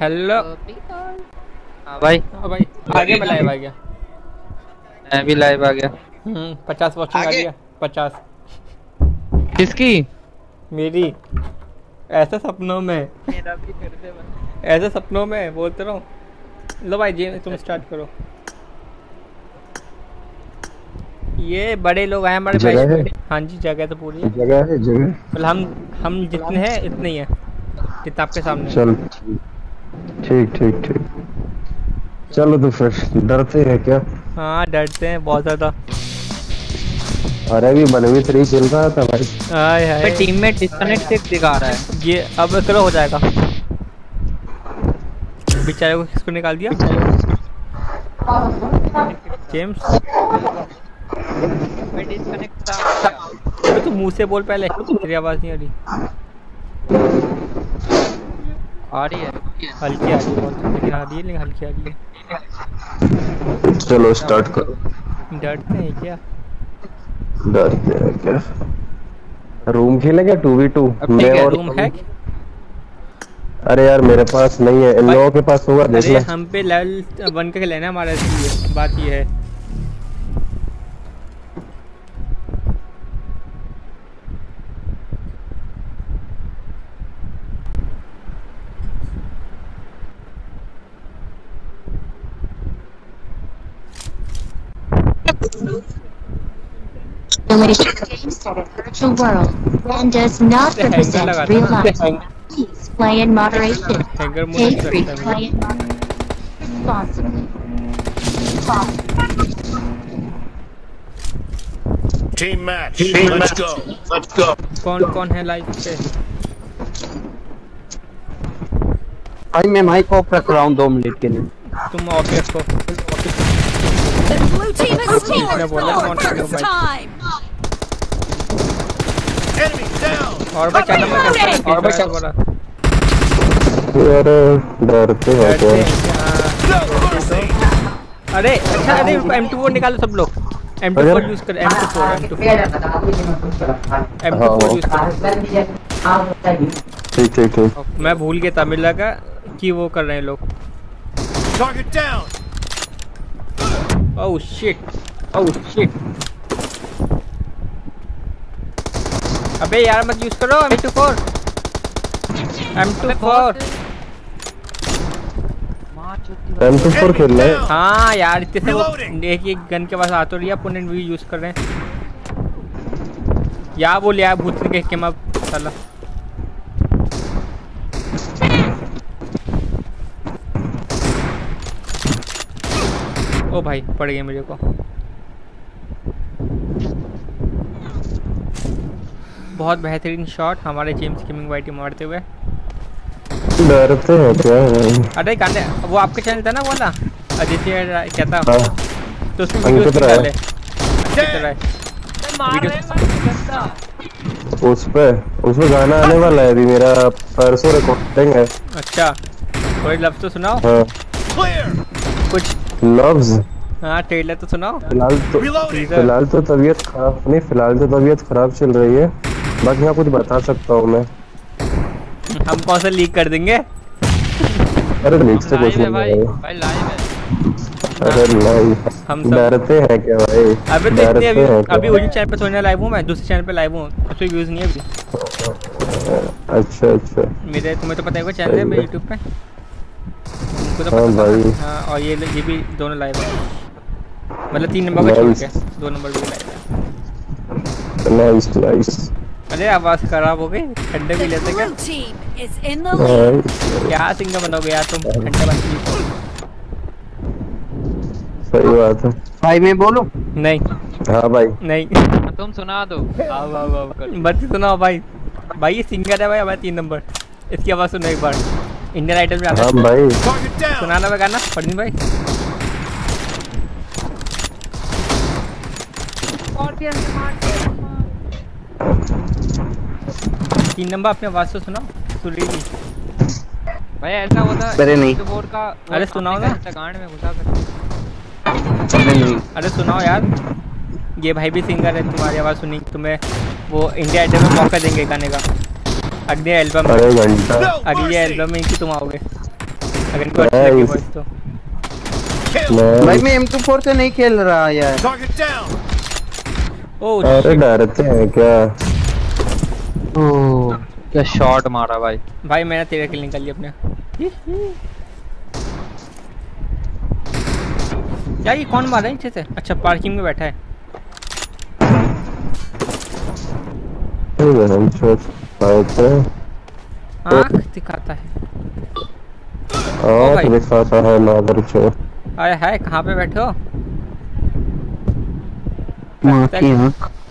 Hello हाँ भाई। हाँ भाई आगे में लाइव आ गया। मैं भी लाइव आ गया। हम्म पचास वॉचिंग आ गया पचास। किसकी? मेरी। ऐसा सपनों में। मेरा भी कर दे ऐसे सपनों में बोलते रहो। लो भाई जी तुम स्टार्ट करो। ये बड़े लोग आए हमारे बैच है? जी जगह तो पूरी है। जगह है जगह मतलब हम हम जितने हैं इतने ही हैं। जितना आपके सामने चल। ठीक ठीक ठीक। चलो तो फिर डरते हैं क्या? हाँ डरते हैं बहुत ज़्यादा। अरे भी वन वी थ्री चल रहा था भाई। हाय भाई हाय टीम में डिस्कनेक्ट दिखा रहा है। ये अब चलो हो जाएगा। बेचारे को किसको निकाल दिया? जेम्स भाई डिस्कनेक्ट था। तू मुँह से बोल पहले। तेरी आवाज़ नहीं आ रही। आ रही है। हल्की आ रही है। बहुत लेकिन आ रही है लेकिन हल्की आ रही है। चलो स्टार्ट करो। डरते हैं क्या? डरते हैं क्या? रूम खेलेंगे टू वी टू? ठीक है, रूम है अरे यार मेरे पास नहीं है। इन लोगों के पास होगा देख ले। हम पे लेवल वन का लेना है हमारा बात ये है। simulation games in a virtual world and does not Hangar represent लगा real था। life. Please play in moderation. Hanger mode Take से free लगता है play in moderation responsibly. Responsibly. Team match. Let's go. Let's go. मुझे। कौन कौन है live पे भाई मैं माइक ऑफ रख रहा हूँ दो मिनट के लिए तुम ऑफ रखो The blue team has scored for the first time. Enemy down. और भाई क्या नंबर Reloading! और भाई क्या अरे डरते हैं क्या हैं. अरे अच्छा अरे M24 निकालो सब लोग M24 अगर- यूज़ कर M24 M24 M24 यूज़ करो ठीक ठीक ठीक मैं भूल गया था मुझे लगा कि वो कर रहे हैं लोग Target down. Oh shit oh shit अबे यार मत यूज़ करो M24 M24 माँ चुती एम टू फोर खेल रहे हैं। हाँ यार इतने से वो एक एक गन के पास आ तो रही है अपोनेंट भी यूज़ कर रहे हैं। या बोल यार भूत के के मैं साला ओ भाई पड़ गए मेरे को। बहुत बेहतरीन शॉट हमारे जेम्स गेमिंग वाइटी मारते हुए। डरते हैं क्या अरे गाने वो आपके चैनल था ना आदित्य राय क्या था? हाँ। तो उसमें राय। डाले राय। वीडियो उस पे गाना आने वाला है अभी मेरा परसों रिकॉर्डिंग है। अच्छा थोड़ी लफ्ज तो सुनाओ। हाँ। कुछ लव्स हाँ ट्रेलर तो सुनाओ। फ़िलहाल तो फ़िलहाल तो तबीयत खराब नहीं फ़िलहाल तो तबीयत खराब चल रही है। बाकी यहाँ कुछ बता सकता हूँ मैं। हम कौन सा लीक कर देंगे? अरे लीक से कुछ नहीं भाई। है। भाई लाइव है। अरे नहीं। हम सब- डरते हैं क्या भाई? अबे तो इतने अभी हैं अभी उसी चैनल पे थोड़ी लाइव हूँ मैं दूसरे चैनल पे लाइव हूँ। उस पे व्यूज़ नहीं है अभी। अच्छा अच्छा। मेरे तुम्हें तो पता है चैनल है मेरे यूट्यूब पे? तुमको तो हाँ पता था भाई। हाँ और ये ये भी दोनों लाइव है। मतलब तीन नंबर का छोड़ के दो नंबर भी लाइव है। नाइस नाइस अरे आवाज़ खराब हो गई। ठंडे भी लेते क्या. क्या सिंगर बनोगे यार तुम? ठंडे बन सही बात है। भाई मैं बोलूँ? नहीं। हाँ भाई। नहीं। तुम सुना दो। आओ आओ आओ बस सुनाओ भाई। भाई ये सिंगर है भाई हमारा तीन नंबर। इसकी आवाज़ सुनो एक बार। इंडियन आइडल में आता हाँ है भाई। सुनाना मैं गाना फरदीन भाई। तीन नंबर अपने आवाज़ से सुनाओ सुरीली भाई ऐसा होता अरे नहीं। बोर्ड का अरे सुनाओ ना। गांड में घुसा कर। अरे सुनाओ यार। ये भाई भी सिंगर है तुम्हारी आवाज़ सुनी तुम्हें वो इंडिया आइडल में मौका देंगे गाने का। अगले एल्बम अरे घंटा। अगली एल्बम में ही तुम आओगे? अगर इनको अच्छी लगी. वॉइस तो। भाई मैं M24 से नहीं खेल रहा यार। ओ अरे डरते हैं क्या? ओह क्या शॉट मारा भाई। भाई मैंने तेरा किल निकाल लिया अपने। क्या ये कौन मार रहा है नीचे से? अच्छा पार्किंग में बैठा है। हैं। आँख दिखाता है। और भाई। दिखाता है मादर चोर अरे है कहाँ पे बैठे हो? लगता है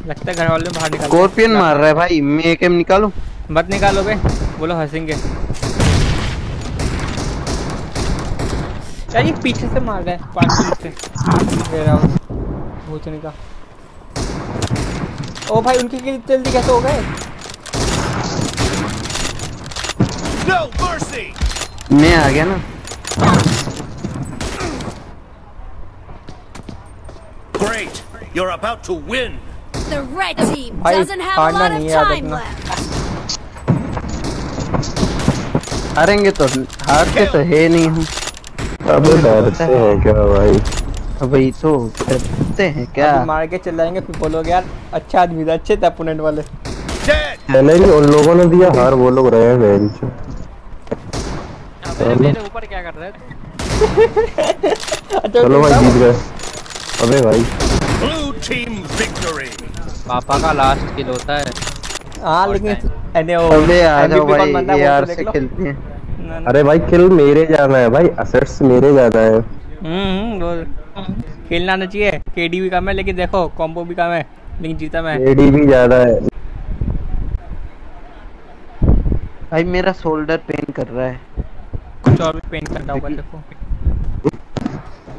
लगता है घर वाले बाहर निकाल स्कॉर्पियन मार रहा है भाई मैं एक एम निकालूं? मत निकालो बे बोलो हंसेंगे। यार ये पीछे से मार रहा है पार्किंग से वेयर हाउस भूतनी का। ओ भाई उनकी किल जल्दी कैसे हो गए? No mercy. मैं आ गया ना Great. You're about to win. The red team भाई, doesn't have a lot of time left. हारेंगे तो हारते तो है नहीं हम अब डरते हैं क्या भाई अभी तो डरते हैं क्या मार के चिल्लाएँगे फिर बोलोगे यार अच्छा आदमी था अच्छे थे अपोनेंट वाले Dead. चैलेंज उन लोगों ने दिया। हार वो लोग रहे हैं बेंच मेरे मेरे ऊपर क्या कर रहे थे अच्छा चलो भाई जीत गए। अबे भाई। Blue team victory. पापा का लास्ट किल होता है। हाँ लेकिन. अरे ओ अबे आ जाओ भाई यार तो से खेलते हैं। ना, ना। अरे भाई किल मेरे जाना है भाई असेट्स मेरे जाना है। हम्म वो खेलना आना चाहिए। केडी भी कम है लेकिन देखो कॉम्बो भी कम है लेकिन जीता मैं। एडी भी ज़्यादा है। भाई मेरा शोल्डर पेन कर रहा है। कुछ और भी पेन करना होगा देखो।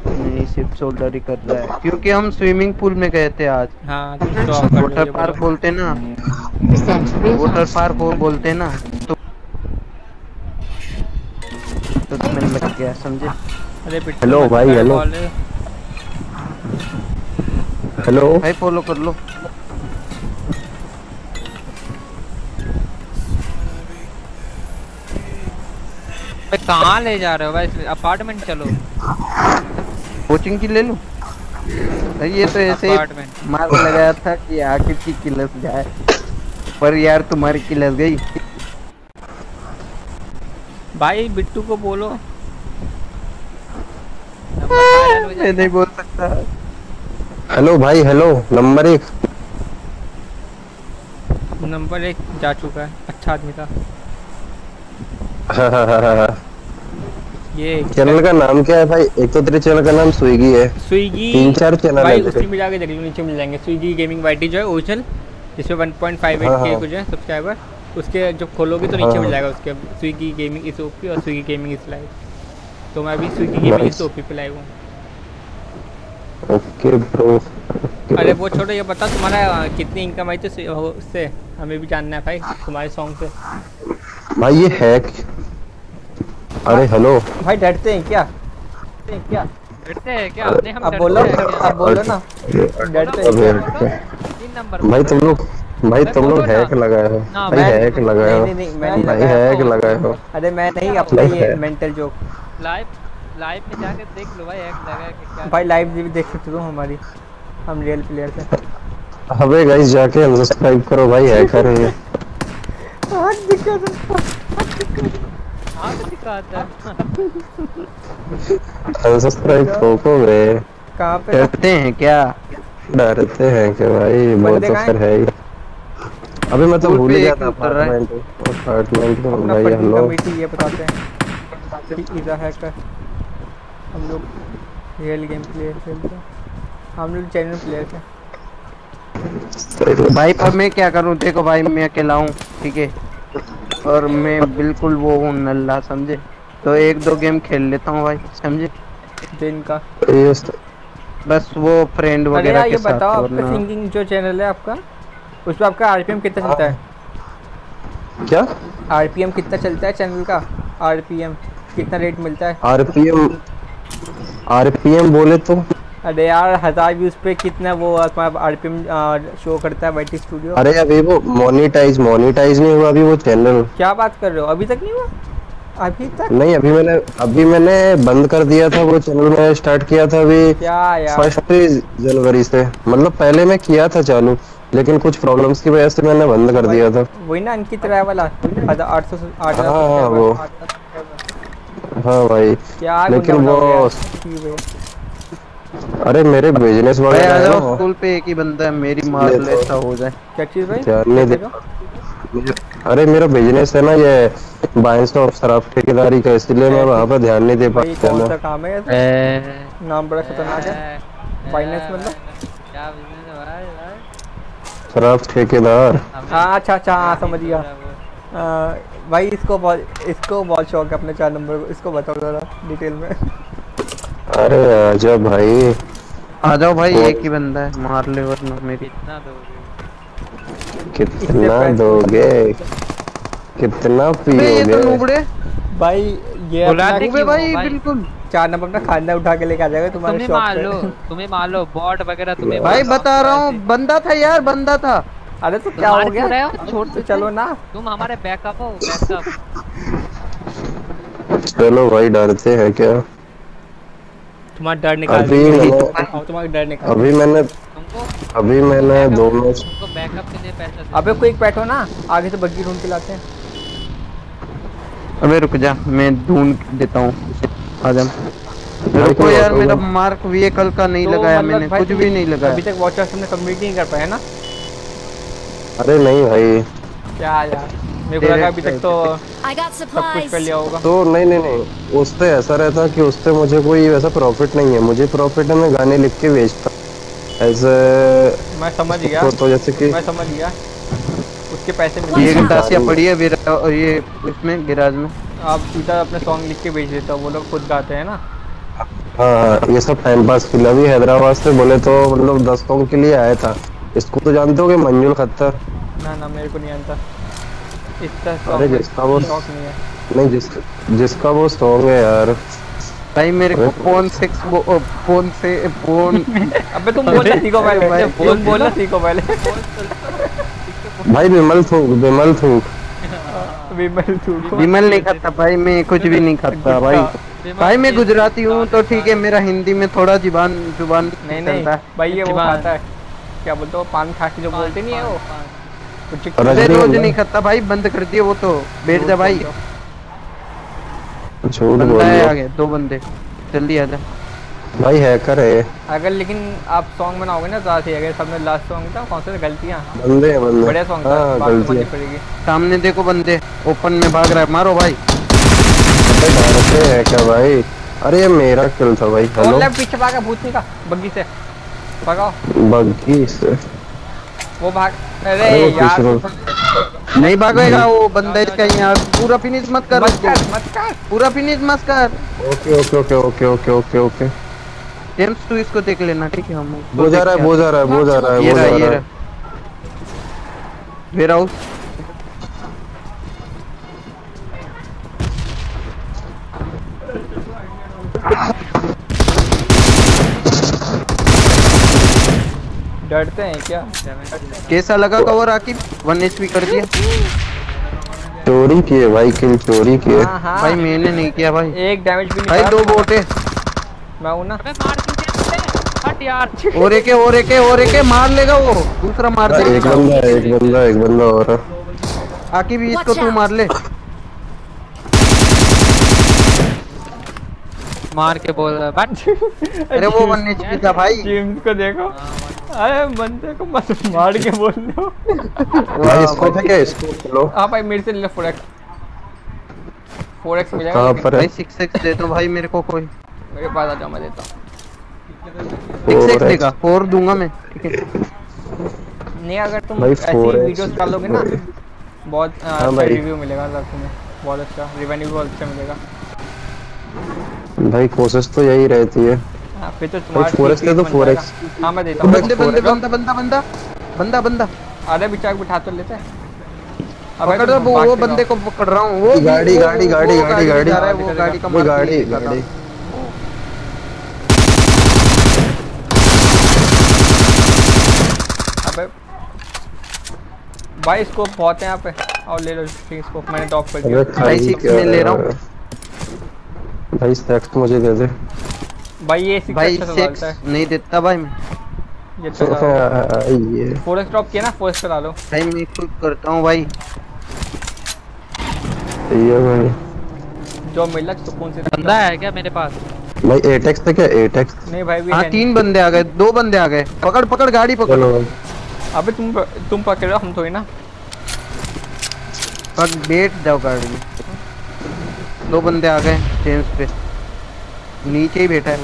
नहीं सिर्फ़ शोल्डर ही कर रहा है। क्योंकि हम स्विमिंग पूल में गए थे आज। हाँ तो वाटर पार्क बोलते ना। वाटर पार्क वो बोलते ना तो तो तुम्हें लग गया समझे? अरे हेलो भाई, हेलो। हेलो भाई फॉलो कर लो। भाई कहाँ ले जा रहे हो भाई? अपार्टमेंट चलो। कोचिंग की ले लो? भाई ये तो ऐसे मार लगाया था कि आखिर की किलस जाए। पर यार तुम्हारी किलस गई। भाई बिट्टू को बोलो। मैं नहीं बोल सकता। हेलो भाई हेलो। नंबर एक। नंबर एक जा चुका है। अच्छा आदमी था। ये चैनल का नाम क्या है भाई? एक तो तेरे चैनल का नाम स्विगी है। स्विगी तीन चार चैनल भाई उसकी में जाके देख लो नीचे मिल जाएँगे। स्विगी गेमिंग वाईटी जो है ओरिजिनल जिसमें 1.58 हाँ, के। कुछ है सब्सक्राइबर उसके जब खोलोगे तो नीचे हाँ, मिल हाँ। जाएगा उसके। स्विगी गेमिंग इस ओपी और स्विगी गेमिंग इस लाइव तो मैं अभी स्विगी गेमिंग इस ओपी पे लाइव हूँ। ओके ब्रो अरे वो छोड़ो ये बता तुम्हारा कितनी इनकम आई थी उससे हमें भी जानना है भाई तुम्हारे सॉन्ग से। भाई ये हैक अरे हेलो भाई डरते हैं क्या? क्या डरते हैं क्या? हम अब बोलो हैं? अब बोलो ना। डरते हैं भाई तुम लोग भाई तुम लोग। हैक लगाए हो। भाई हैक लगाए हो। नहीं नहीं नहीं मैं नहीं भाई लगाया हैक लगाए हो। अरे मैं नहीं अपना नहीं ये है। मेंटल जोक लाइव लाइव में जाके देख लो भाई एक लगा कि क्या? भाई लाइव भी देख सकते हो हमारी। हम रियल प्लेयर थे। अबे गाइस जाके अनसब्सक्राइब करो भाई हैकर है ये। हाँ दिखाता है अनसब्सक्राइब ठोको बे कहाँ पे? डरते हैं क्या? डरते हैं कि भाई बंदे तो फिर है? ही अभी मैं तो भूल ही गया था है। अपार्टमेंट अपार्टमेंट में भाई हेलो कमेटी ये बताते हैं। कि इधर हैकर हम लोग रियल गेम प्लेयर खेलते हैं। हम लोग चैनल प्लेयर थे भाई अब मैं क्या करूँ? देखो भाई मैं अकेला हूँ ठीक है? और मैं बिल्कुल वो हूँ नल्ला समझे? तो एक दो गेम खेल लेता हूँ भाई समझे? दिन का। बस वो फ्रेंड वगैरह के साथ बताओ आपका सिंगिंग जो चैनल है आपका उस पर आपका आरपीएम कितना चलता है? क्या? आरपीएम कितना चलता है चैनल का? आरपीएम कितना रेट मिलता है? आरपीएम आरपीएम बोले तो अरे यार हज़ार व्यूज़ पे कितना वो तुम्हारा आरपीएम शो करता है वाईटी स्टूडियो अरे अभी वो मोनिटाइज मोनिटाइज नहीं हुआ अभी वो चैनल क्या बात कर रहे हो अभी तक नहीं हुआ अभी तक नहीं अभी मैंने अभी मैंने बंद कर दिया था वो चैनल मैं स्टार्ट किया था अभी क्या यार फ़र्स्ट जनवरी से मतलब पहले मैं किया था चालू लेकिन कुछ प्रॉब्लम्स की वजह से मैंने बंद कर दिया था वही ना अंकित राय वाला आठ सौ आठ हाँ, हाँ, वो। हाँ भाई लेकिन वो- हो है। अरे मेरे बिज़नेस वगैरह आ जाओ स्कूल पे एक ही बंदा है मेरी मार ले। लेता हो जाए। क्या चीज़ भाई? नहीं क्या दे रहे हो? अरे मेरा बिज़नेस है ना ये बाइंस ऑफ़ शराब ठेकेदारी का इसलिए मैं वहाँ पर ध्यान नहीं दे भाई पाता कौन सा काम है ऐसा? नाम बड़ा खतरनाक है। फाइनेंस मतलब? क्या business है भाई भाई? शराब ठेकेदार। हाँ अच्छा अच्छा हाँ समझ गया। भाई इसको इसको बहुत शौक है अपने चार नंबर को। इसको बताओ जरा डिटेल में। अरे आजा भाई। आ जाओ भाई एक ही बंदा है मार ले वरना मेरी। कितना दोगे? कितना दोगे? कितना अबे ये तो भाई ये बुला दे भाई भाई। बिल्कुल। चार नंबर अपना खाना उठा के लेके आ जाएगा तुम्हारे तुम्हें शॉप मान लो पे। तुम्हें मान लो बॉट वगैरह तुम्हें भाई बता रहा हूँ बंदा था यार बंदा था। अरे तो क्या हो गया? छोड़ तो चलो ना। तुम हमारे बैकअप हो बैकअप चलो भाई डरते हैं क्या? तुम्हारा डर निकाल अभी। मैंने तुम्हारा डर निकाल अभी मैंने अभी मैंने दो मैच बैकअप के लिए पैसा अबे कोई एक बैठो ना आगे से बग्गी ढूंढ के लाते हैं। अबे रुक जा मैं ढूंढ देता हूँ। आज़म रुको यार मेरा मार्क व्हीकल का नहीं तो लगाया मतलब मैंने कुछ भी नहीं लगाया। अभी तक वॉचर्स हमने कंप्लीट नहीं कर पाया ना। अरे नहीं भाई। क्या यार? मेरे को लगा अभी तक तो सब कुछ कर लिया होगा। तो नहीं नहीं नहीं उससे ऐसा रहता कि उससे मुझे कोई वैसा प्रॉफिट नहीं है। मुझे प्रॉफिट है मैं गाने लिख के बेचता ऐसे मैं समझ गया। तो, तो जैसे कि मैं समझ गया। उसके पैसे ये पड़ी है और ये इसमें गिराज में। आप सीधा अपने सॉन्ग लिख के भेज देता हो वो लोग खुद गाते हैं ना। हाँ ये सब टाइम पास के लिए। अभी हैदराबाद से बोले तो मतलब दस सॉन्ग के लिए आया था। इसको तो जानते हो कि मंजुल खत्तर। ना ना मेरे को नहीं आता इतना अरे जिसका वो नहीं है। नहीं जिस जिसका वो सॉन्ग है यार। भाई मेरे को फ़ोन सिक्स फ़ोन से फ़ोन अबे तुम बोलना सीखो पहले भाई, तुम बोलना सीखो पहले। भाई विमल थूक विमल थूक। विमल तू विमल नहीं खाता भाई मैं कुछ भी नहीं खाता भाई। भाई मैं गुजराती हूँ तो ठीक है मेरा हिंदी में थोड़ा ज़ुबान ज़ुबान नहीं नहीं भाई ये वो। खाता है। क्या बोलते हो पान खा के जो बोलते नहीं है वो? रोज नहीं खाता भाई बंद कर दिया वो तो। बैठ जा भाई। झूठ बंदा है आगे दो बंदे। जल्दी आ जा। भाई हैकर है। अगर लेकिन आप सॉन्ग बनाओगे ना तो आते अगर सबने लास्ट सॉन्ग था कौन सा? गलतियाँ? बंदे हैं बंदे। बढ़िया सॉन्ग था हाँ तो गलती पड़ेगी। सामने देखो बंदे ओपन में भाग रहा है। मारो भाई। भाई डरते हैं क्या भाई? अरे मेरा किल था भाई हेलो लेफ़्ट पीछे भागा भूतनी का बग्गी से। भगाओ। बग्गी से। वो भाग अरे यार नहीं भागेगा वो बंदा इसका यहाँ। पूरा फिनिश मत कर। मत कर मत कर। पूरा फिनिश मत कर। Okay okay okay okay okay okay okay. James तू इसको देख लेना ठीक है? हम वो जा रहा है वो जा रहा है वो जा रहा है के- ये वो रहा जा ये रहा है। रहा वेयर हाउस डरते हैं क्या? कैसा लगा कवर आकिब वन एचपी कर दिया। चोरी किए भाई किल चोरी किए। हाँ हाँ। भाई मैंने नहीं किया भाई। एक डैमेज भी नहीं भाई दो बोट है मैं हूँ ना? हट यार। और एक और एक और एक मार लेगा वो। दूसरा मार देगा एक बंदा एक बंदा एक बंदा और है। आकिब इसको तू मार ले। मार के बोल रहा है, बट अरे वो वन एचपी था भाई। जेम्स को देखो। अरे बंदे को मत मार के बोल दो। भाई इसको थे क्या इसको लो हाँ भाई मेरे से ले फोर एक्स फोर एक्स मिलेगा? कहाँ पर है? भाई सिक्स सिक्स दे दो भाई मेरे को कोई। मेरे पास आ जाओ मैं देता हूँ। सिक्स सिक्स देगा फोर दूँगा मैं ठीक है। नहीं अगर तुम ऐसी 4x वीडियोस डालोगे ना बहुत हाँ अच्छा रिव्यू मिलेगा मतलब तुम्हें बहुत अच्छा रिवेन्यू बहुत अच्छा मिलेगा। भाई कोशिश तो यही रहती है। हाँ फिर तो तुम्हारा हाँ मैं देता हूँ। बंदे बंदे बंदा बंदा बंदा बंदा अरे बिचार बिठा तो लेते हैं। पकड़ दो वो, वो बंदे को पकड़ रहा हूँ वो गाड़ी गाड़ी गाड़ी गाड़ी गाड़ी वो गाड़ी का गाड़ी गाड़ी। अबे भाई स्कोप बहुत है यहाँ पे। और ले लो ठीक स्कोप मैंने टॉप पर भाई सिक्स में ले रहा हूँ। भाई स्नैक्स तो मुझे दे दे। भाई ये सिक्स भाई अच्छा सिक्स नहीं देता भाई मैं। ये चला ये। फोरेक्स ड्रॉप किया ना फोरेक्स करा लो भाई मैं खुद करता हूँ भाई। ये भाई जो मिला सुकून से बंदा है क्या मेरे पास? भाई एटेक्स था क्या? एटेक्स नहीं भाई भी हाँ है तीन बंदे आ गए दो बंदे आ गए। पकड़ पकड़ गाड़ी पकड़। अबे तुम तुम पकड़ रहे हो हम थोड़ी ना। पक बैठ जाओ गाड़ी में। दो बंदे आ गए जेम्स पे। नीचे ही बैठा है।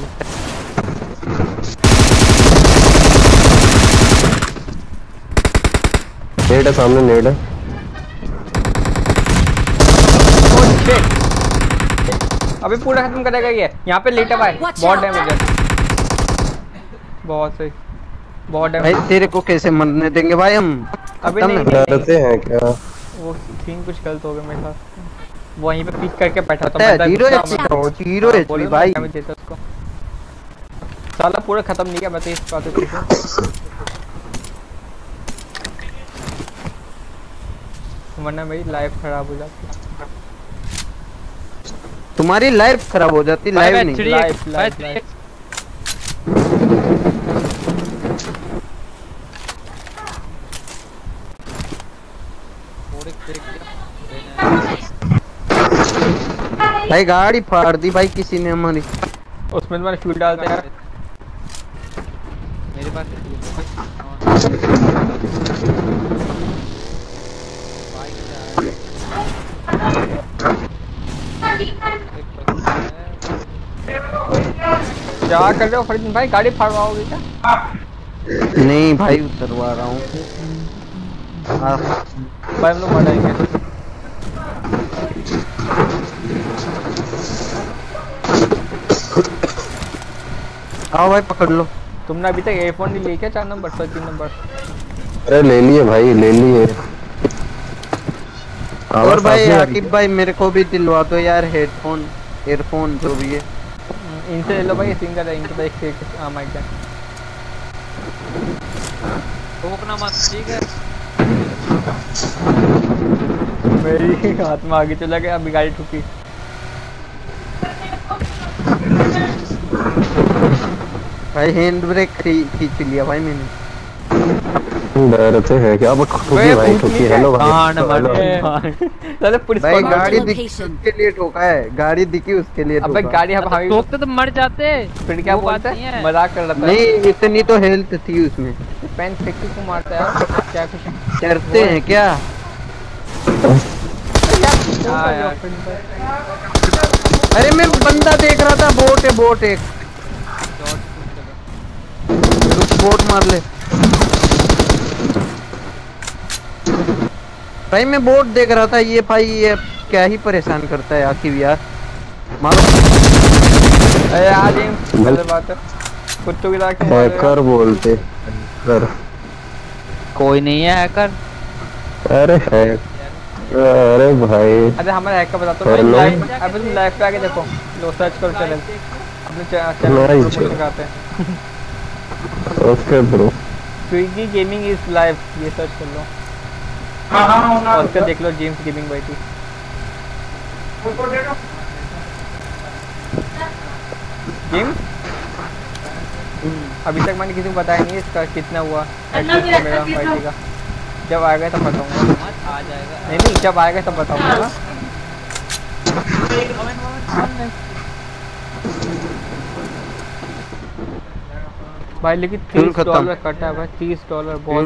नेट है सामने नेट है। Oh! अबे पूरा खत्म करेगा ये। यहाँ पे लेटा हुआ है बहुत डैमेज है। बहुत सही। बहुत भाई तेरे को कैसे मरने देंगे भाई हम? अबे नहीं, डरते हैं क्या? वो सीन कुछ गलत हो गया मेरे साथ। वहीं पे पिक करके बैठा था। मैं ज़ीरो एचपी में- था ज़ीरो हाँ, एचपी भाई। डैमेज देता उसको। साला पूरा खत्म नहीं किया मैं तो इस बात से वरना मेरी लाइफ खराब हो जाती। तुम्हारी लाइफ खराब हो जाती लाइव नहीं। Three Live, X live, three live. X भाई गाड़ी फाड़ दी भाई किसी ने हमारी। उसमें तुम्हारे फ्यूल डालते यार मेरे पास क्या कर रहे हो फरीद? भाई गाड़ी फाड़वाओगे क्या? नहीं भाई उतरवा रहा हूँ। हाँ, भाई हम लोग मर जाएँगे। आओ भाई पकड़ लो। तुमने अभी तक एयरफोन नहीं लिया क्या? चार नंबर सौ तीन नंबर। अरे ले लिए भाई ले लिए और भाई आ आकिब भाई मेरे को भी दिलवा दो यार हेडफोन ईयरफोन जो भी है। इनसे ले लो भाई सिंगल है इनके पास एक एक। हाँ माइक है ठोकना मत ठीक है? मेरी हाथ में आगे चला गया अभी गाड़ी ठुकी। भाई हैंड ब्रेक खींच लिया भाई मैंने। है। डरते हैं क्या? अब ठुकी भाई, भाई ठुकी हेलो भाई। कान हेलो। मर पुलिस भाई गाड़ी दिखी उसके लिए ठोका है। गाड़ी दिखी उसके लिए अबे गाड़ी हम हमें ठोकते तो मर जाते। फिर क्या बात बोलते हैं? है। मज़ाक कर रहा था। नहीं इतनी तो हेल्थ थी उसमें। पेन फेंकी को मारता है? क्या कुछ डरते हैं क्या? हाँ अरे मैं बंदा देख रहा था बोट है बोट एक। रुक, बोट मार ले। भाई मैं बोट देख रहा था ये भाई ये क्या ही परेशान करता है आखिर यार। मारो। अरे यार ये गलत बात है कुत्तों की हो हैकर बोलते। कर। कोई नहीं है हैकर। अरे है। अरे भाई। अरे हमारा हैकर बताता हूँ। Hello? लाइव अबे तुम लाइव पे आके देखो। लो सर्च करो चैनल अपने चैनल चैनल। दिखाते हैं। Okay bro Swiggy gaming is live ये सर्च कर लो। और उसका देख लो जेम्स गेमिंग बैठी गेम अभी तक मैंने किसी को बताया नहीं इसका कितना हुआ। मेरा बैठी का। जब आएगा तब बताऊँगा। आ जाएगा नहीं नहीं जब आएगा तब बताऊँगा। ना भाई लेकिन तीस खत्म। डॉलर कटा है भाई तीस डॉलर बहुत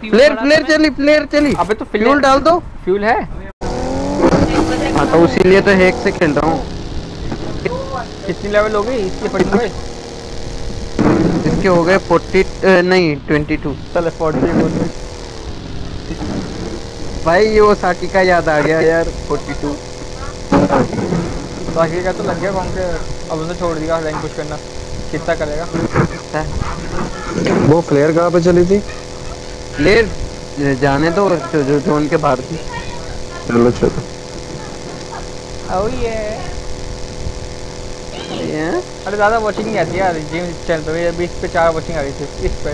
प्लेयर प्लेयर चली प्लेयर चली। अबे तो फ्यूल डाल दो। फ्यूल है। हाँ तो इसीलिए तो हैक से खेल रहा हूँ। कितनी लेवल हो गई इसके पड़ी भाई इसके हो गए फोर्टी नहीं ट्वेंटी टू चल फोर्टी बोल भाई ये वो साकी का याद आ गया यार फोर्टी टू बाकी का तो लग गया कौन के अब उसे छोड़ दिया रैंक पुश करना। कितना करेगा? वो प्लेयर कहाँ पे चली थी? प्लेयर जाने दो जो जो जोन के बाहर थी। चलो चलो। ओ ये। ये अरे ज़्यादा वॉचिंग नहीं आती यार जिम चैनल पे अभी इस पे चार वॉचिंग आ रही थी इस पे।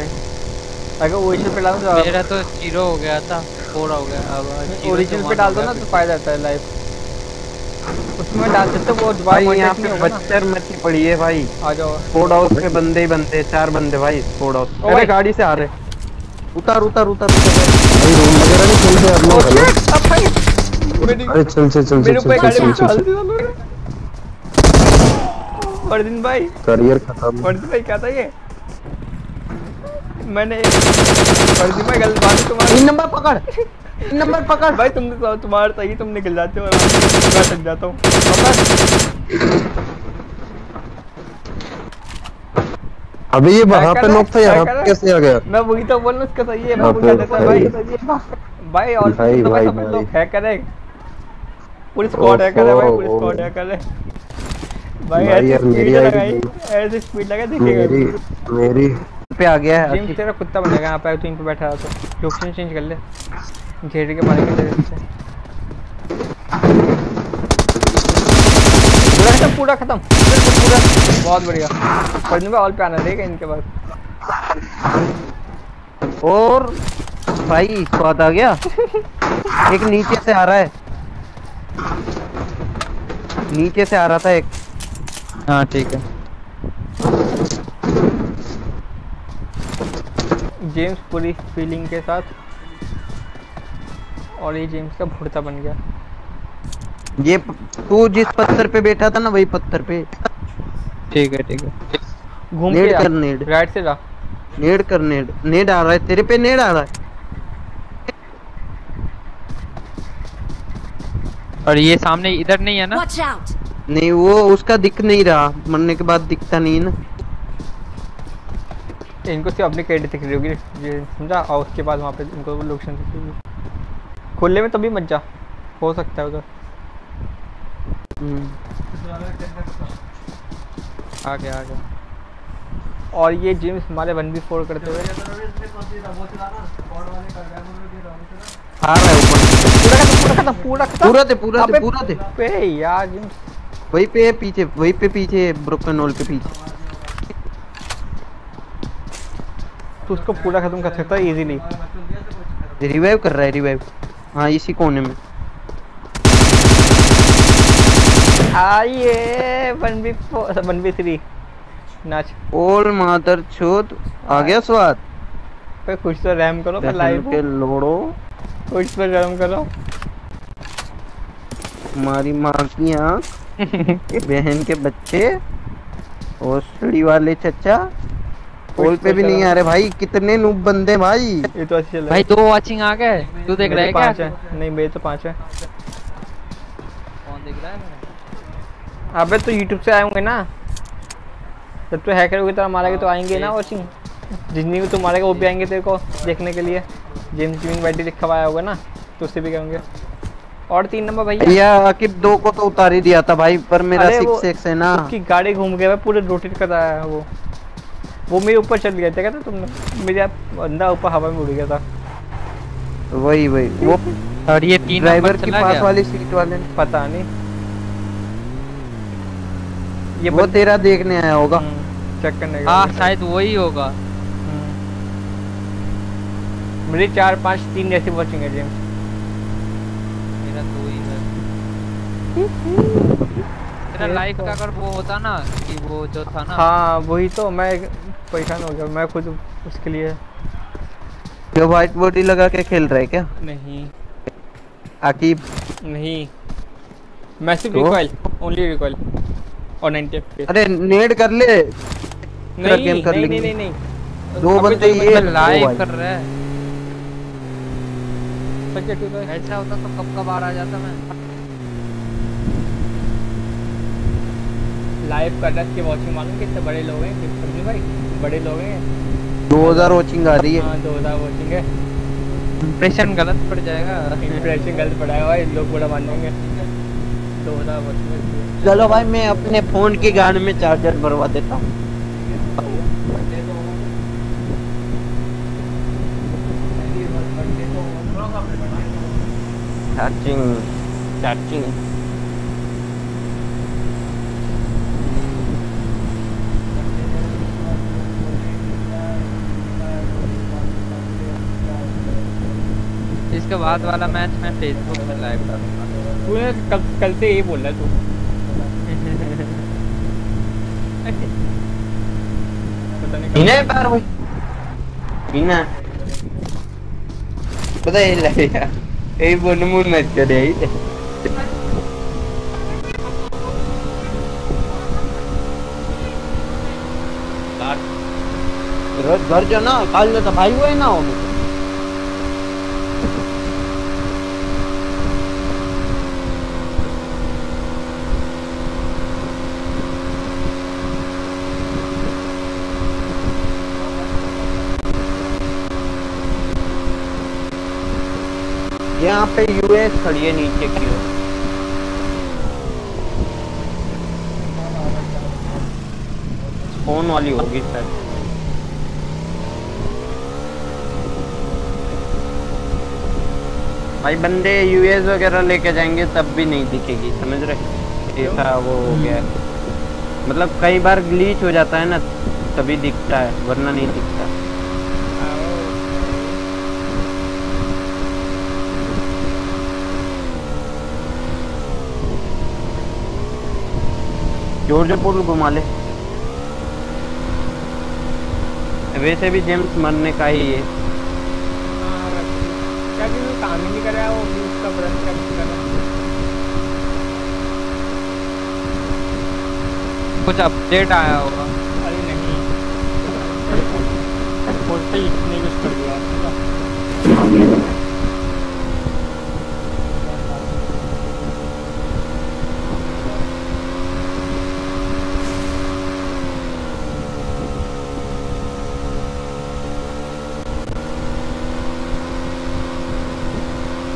अगर ओरिजिनल पे डालो तो मेरा तो ज़ीरो हो गया था फोर हो गया अब ओरिजिनल पे डाल दो ना तो फ़ायदा रहता है लाइव उसमें डाल सकते वो भाई यहाँ पे बच्चर मची पड़ी है भाई। आ जाओ। स्पोर्ट हाउस पे बंदे ही बंदे चार बंदे भाई स्पोर्ट हाउस अरे गाड़ी से आ रहे। उतार उतार उतार। उतार भाई रूम वगैरह नहीं हेलो अब भाई। मेरी अरे चल चल चल मेरे चल चल गाड़ी में चल चल। फरदीन भाई। करियर खत्म। फरदीन भाई क्या था ये? मैंने फरदीन भाई गलत बात है तुम्हारी। नंबर पकड़। नंबर पकड़। भाई तुम तो तुम्हारा सही तुम निकल जाते हो और मैं थक जाता हूँ। पकड़। अबे ये वहाँ पे नॉक था यहाँ? कैसे आ गया मैं वही तो बोल रहा हूँ सही है मैं हाँ, क्या तो देता भाई। भाई और भाई, तो भाई, लोग। हैकर है पूरी स्क्वाड हैकर है भाई पूरी ओहो, स्क्वाड हैकर है भाई भाई यार, मेरी स्पीड लगाई ऐसी स्पीड लगा मेरी मेरी पे आ गया है जिम तेरा कुत्ता बनेगा यहाँ पे तू इन पे बैठा रहा तो। लोकेशन चेंज कर ले। घेरे के मारेंगे तेरे से। पूरा खत्म पूरा खत्म। पूरा बहुत बढ़िया। पढ़ने में ऑल पे आना देगा इनके पास। और भाई स्वाद आ गया। एक नीचे से आ रहा है। नीचे से आ रहा था एक। हाँ ठीक है। जेम्स पूरी फीलिंग के साथ और ये जेम्स का भुड़ता बन गया। ये तू जिस पत्थर पे बैठा था ना वही पत्थर पे। ठीक है ठीक है। घूम के कर नेड। राइट से जा। नेड कर नेड। नेड आ रहा है तेरे पे नेड आ रहा है। और ये सामने इधर नहीं है ना? नहीं वो उसका दिख नहीं रहा। मरने के बाद दिखता नहीं है ना। इनको सिर्फ़ अपनी क्रेडिट दिख रही होगी ये समझा? और उसके बाद वहाँ पे इनको लोकेशन दिख रही होगी। खुले में तभी मत जा। हो सकता है उधर। हम्म। आ गया आ गया और ये जिम्स हमारे वन बी फोर करते हुए। आ रहा है ऊपर। पूरा खत्म पूरा पूरा पूरा पे यार जिम्स वही पे पीछे वही पे पीछे ब्रोकन होल के पीछे। तू उसको पूरा खत्म कर सकता है इजीली रिवाइव कर रहा है रिवाइव हाँ इसी कोने में। आइए one B four one B three. नाच। ओल मादर चोद आ गया स्वाद? पे कुछ तो रैम करो पे लाइव के लोड़ो। कुछ तो रैम करो। हमारी माँ की आँख बहन के बच्चे ओसड़ी वाले चचा। पोल पे भी नहीं आ रहे भाई कितने नूब बंदे भाई। ये तो अच्छी चल भाई दो वॉचिंग आ गए तू देख रहा है क्या? पाँच है। नहीं मेरे तो पाँच है। कौन देख रहा है अबे तो यूट्यूब से आए होंगे ना? जब तू हैकर की तरह मारेगा तो आएँगे ना वॉचिंग जितनी भी तू मारेगा वो भी आएँगे तेरे को देखने के लिए। जेम्स गेमिंग बैटरी लिखा हुआ होगा ना तो उससे भी करेंगे और तीन नंबर भैया। या आकिब दो को तो उतार ही दिया था भाई पर मेरा सिक्स एक्स है ना। उसकी गाड़ी घूम गया पूरे रोटेट कर रहा है वो। वो मेरे ऊपर चल गया था क्या था तुमने? मेरे अंदर ऊपर हवा में उड़ गया था। वही वही। वो और ये तीन ड्राइवर की पास वाली सीट वाले ने। पता नहीं। ये वो तेरा देखने आया होगा। चेक करने का हाँ शायद वही होगा। हम्म। मेरी चार पाँच तीन जैसी वॉचिंग है जेम्स मेरा दो ही है। तेरा लाइफ का अगर वो होता ना कि वो जो था ना। हाँ वही तो मैं परेशान हो गया मैं खुद उसके लिए जो व्हाइट बॉडी लगा के खेल रहा है क्या? नहीं। आकिब। नहीं। मैसिव तो? रिकॉइल ओनली रिकॉइल और 90 एफपीएस अरे नेड कर ले। नहीं गेम कर नहीं नहीं नहीं नहीं। दो बंदे ये लाइव कर रहा है। है, ऐसा होता तो कब कब आ जाता मैं। लाइव कर रहा है इसके वॉचिंग मालूम कितने बड़े लोग हैं? कि- समझे भाई बड़े लोग हैं। 2000 वॉचिंग आ रही है। हाँ दो हज़ार वॉचिंग है। इंप्रेशन गलत पड़ जाएगा। इंप्रेशन गलत पड़ाएगा भाई लोग बड़ा मान लेंगे दो हज़ार वॉचिंग चलो भाई मैं अपने फ़ोन के गाने में चार्जर भरवा देता हूँ। चार्जिंग चार्जिंग उसके बाद वाला मैच मैं फेसबुक पर लाइव करूँगा तूने कल कल से यही बोल रहा तू। इने पर पार भाई पीना पता है लगे यही बोल मूड मैच करे यही। घर जो ना काल जो सफ़ाई हुआ ना हो यहाँ पे यूएस खड़ी है नीचे की ओर। फ़ोन वाली होगी शायद। भाई बंदे यूएस वगैरह लेके जाएँगे तब भी नहीं दिखेगी समझ रहे ऐसा वो हो गया। मतलब कई बार ग्लीच हो जाता है ना तभी दिखता है वरना नहीं दिखता। जॉर्ज पुल घुमा ले। वैसे भी जेम्स मरने का ही है। क्या कि वो काम ही नहीं कर रहा वो उसका पता कुछ कर है कुछ अपडेट आया होगा। अरे नहीं फोर्टी इतने यूज़ कर दिया समझा?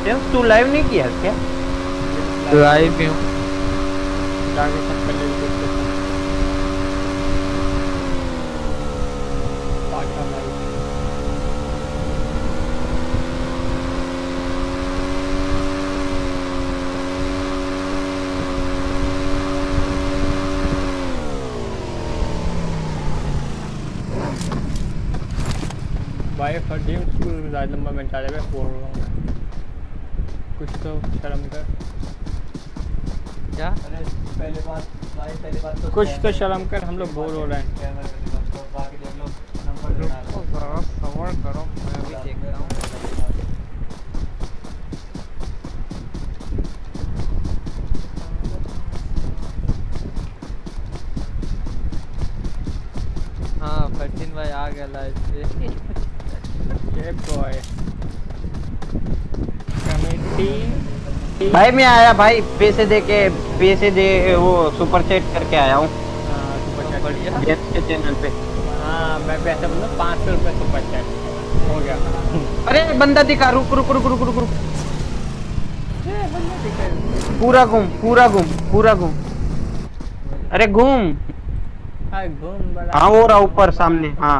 जेम्स तू लाइव नहीं किया क्या? लाइव ही हूँ। जाके सब कर ले देखते हैं। पाटा भाई। फर्जीम स्कूल ज़्यादा लंबा मैं हूँ कुछ तो शर्म कर क्या? कुछ तो शर्म कर हम लोग बोर हो रहे हैं। जरा सबर करो। भाई मैं आया भाई पैसे दे के पैसे दे वो सुपर चैट करके आया हूँ। हाँ चैनल पे। हाँ मैं भी ऐसा पाँच सौ रुपये सुपर चैट हो गया। अरे बंदा दिखा रुक रुक रुक रुक रुक रुक। पूरा घूम पूरा घूम पूरा घूम। अरे घूम। हाँ घूम हाँ वो रहा ऊपर सामने हाँ।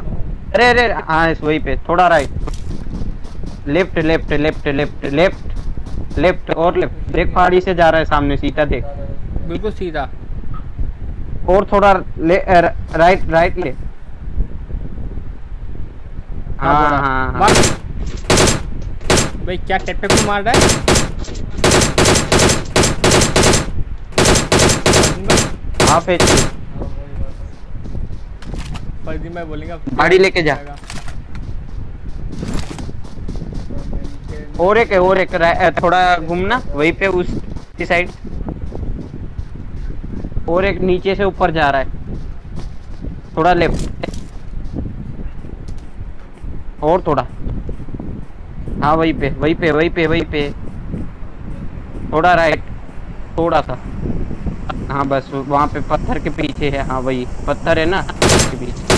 अरे अरे हाँ इस वही पे थोड़ा right left left left left left left और लेफ़्ट देख पहाड़ी से जा रहा है सामने सीधा देख। बिल्कुल सीधा। और थोड़ा ले राइट राइट ले। हाँ हाँ हाँ भाई क्या टेप्पे को मार रहा है? फर्जीन भाई हाँ फेंक ले। फर्जीन भाई गाड़ी लेके जा। और एक और एक थोड़ा घूमना, वहीं पे उस की साइड। और एक नीचे से ऊपर जा रहा है। थोड़ा लेफ़्ट। और थोड़ा। हाँ वहीं पे वहीं पे वहीं पे वहीं पे। थोड़ा राइट थोड़ा सा। हाँ बस, वहाँ पे पत्थर के पीछे है। हाँ वही, पत्थर है ना उसके पीछे।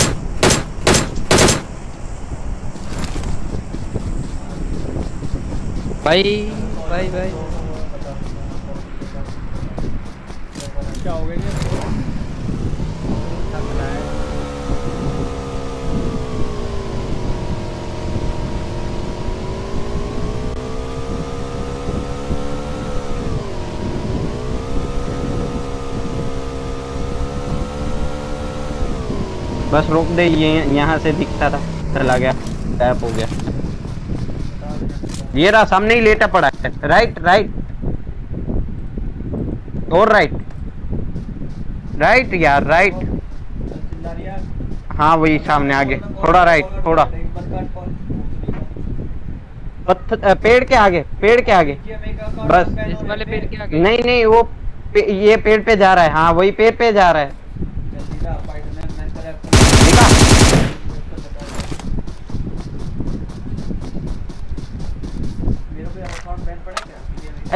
भाई। भाई भाई। क्या हो गया बस रोक दे ये यहाँ से दिखता था चला गया गायब हो गया। ये रहा सामने ही लेटा पड़ा है। राइट राइट और राइट राइट यार राइट हाँ वही सामने आगे। थोड़ा राइट थोड़ा। पत्थर पेड़ के आगे पेड़ के आगे। बस। इस वाले पेड़ के आगे? नहीं नहीं वो पे, ये पेड़ पे जा रहा है। हाँ वही पेड़ पे जा रहा है।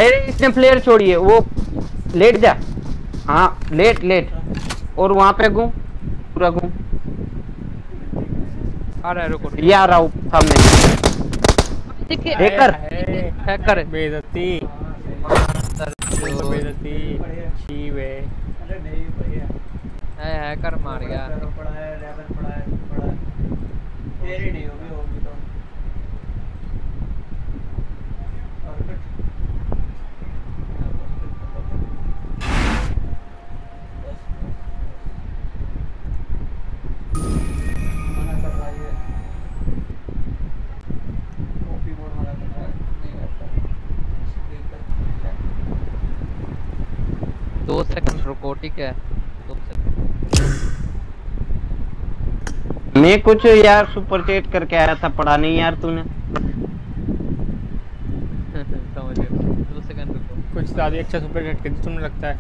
अरे इसने फ्लेयर छोड़ी है वो लेट जा। हाँ लेट लेट। और वहाँ पे घूम पूरा घूम। आ रहा है रुको ये आ रहा हूँ सामने। Hacker hacker. बेइज्जती। बेइज्जती। छी है हैकर मार गया दो सेकंड रुको ठीक है। मैं कुछ यार सुपर चेट करके आया था पढ़ा नहीं यार तूने। समझ गया। दो सेकंड रुको। कुछ ज़्यादा अच्छा सुपर हिट कर तुमने लगता है।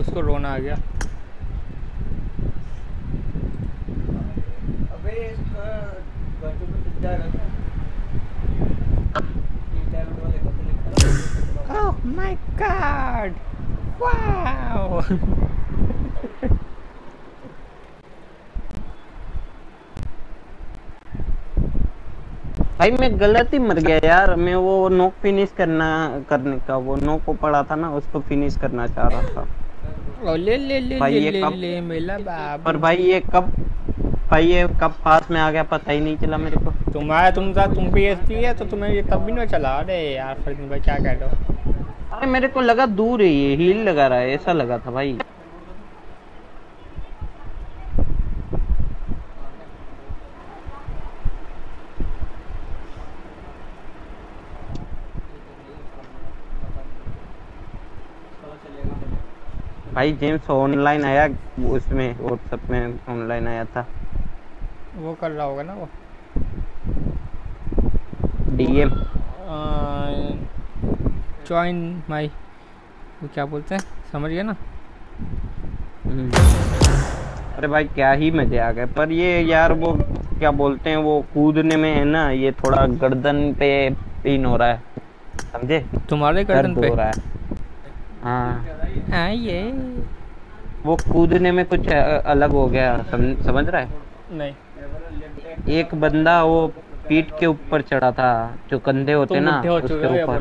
उसको रोना आ गया। Oh my god! Wow! भाई मैं गलत ही मर गया यार। मैं वो नोक फिनिश करना करने का वो नोक को पड़ा था ना उसको फिनिश करना चाह रहा था। ले ले ले भाई ले ये ले कब- ले मेला बाबू पर भाई ये कब भाई ये कब पास में आ गया पता ही नहीं चला मेरे को। तुम्हारा तुम तुम भी एसपी है तो तुम्हें ये तब भी नहीं चला अरे यार फरीद भाई क्या कह रहे हो? अरे मेरे को लगा दूर है ये हील लगा रहा है ऐसा लगा था भाई। भाई जेम्स ऑनलाइन आया उसमें व्हाट्सएप में ऑनलाइन आया था। वो कर रहा होगा ना वो? डीएम। ज्वाइन माई वो क्या बोलते हैं? समझ गए ना? अरे भाई क्या ही मज़े आ गए। पर ये यार वो क्या बोलते हैं वो कूदने में है ना ये थोड़ा गर्दन पे पेन हो रहा है। समझे? तुम्हारे गर्दन पे? हो रहा है। हाँ। हाँ ये। वो कूदने में कुछ अलग हो गया। सम, समझ रहा है? नहीं। एक बंदा वो पीठ के ऊपर चढ़ा था जो कंधे होते ना उसके ऊपर।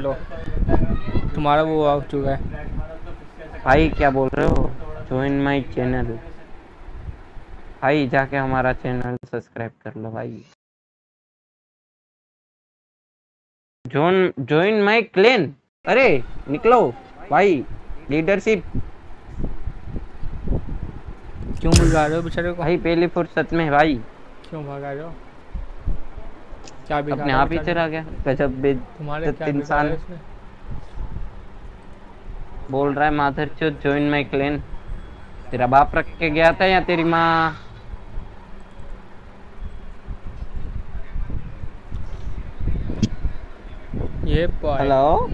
तुम्हारा वो आ चुका है। भाई क्या बोल रहे हो? ज्वाइन माय चैनल भाई जाके हमारा चैनल सब्सक्राइब कर लो भाई। जॉन ज्वाइन माय क्लेन अरे निकलो। भाई लीडरशिप क्यों भगा रहे हो बेचारे को? भाई पहली फुर्सत में भाई। क्यों भगा रहे हो? क्या बिगाड़ा अपने आप ही चला गया। गजब बे तुम्हारे इसने? बोल रहा है माधर चौथ ज्वाइन माय क्लेन तेरा बाप रख के गया था या तेरी माँ? ये हेलो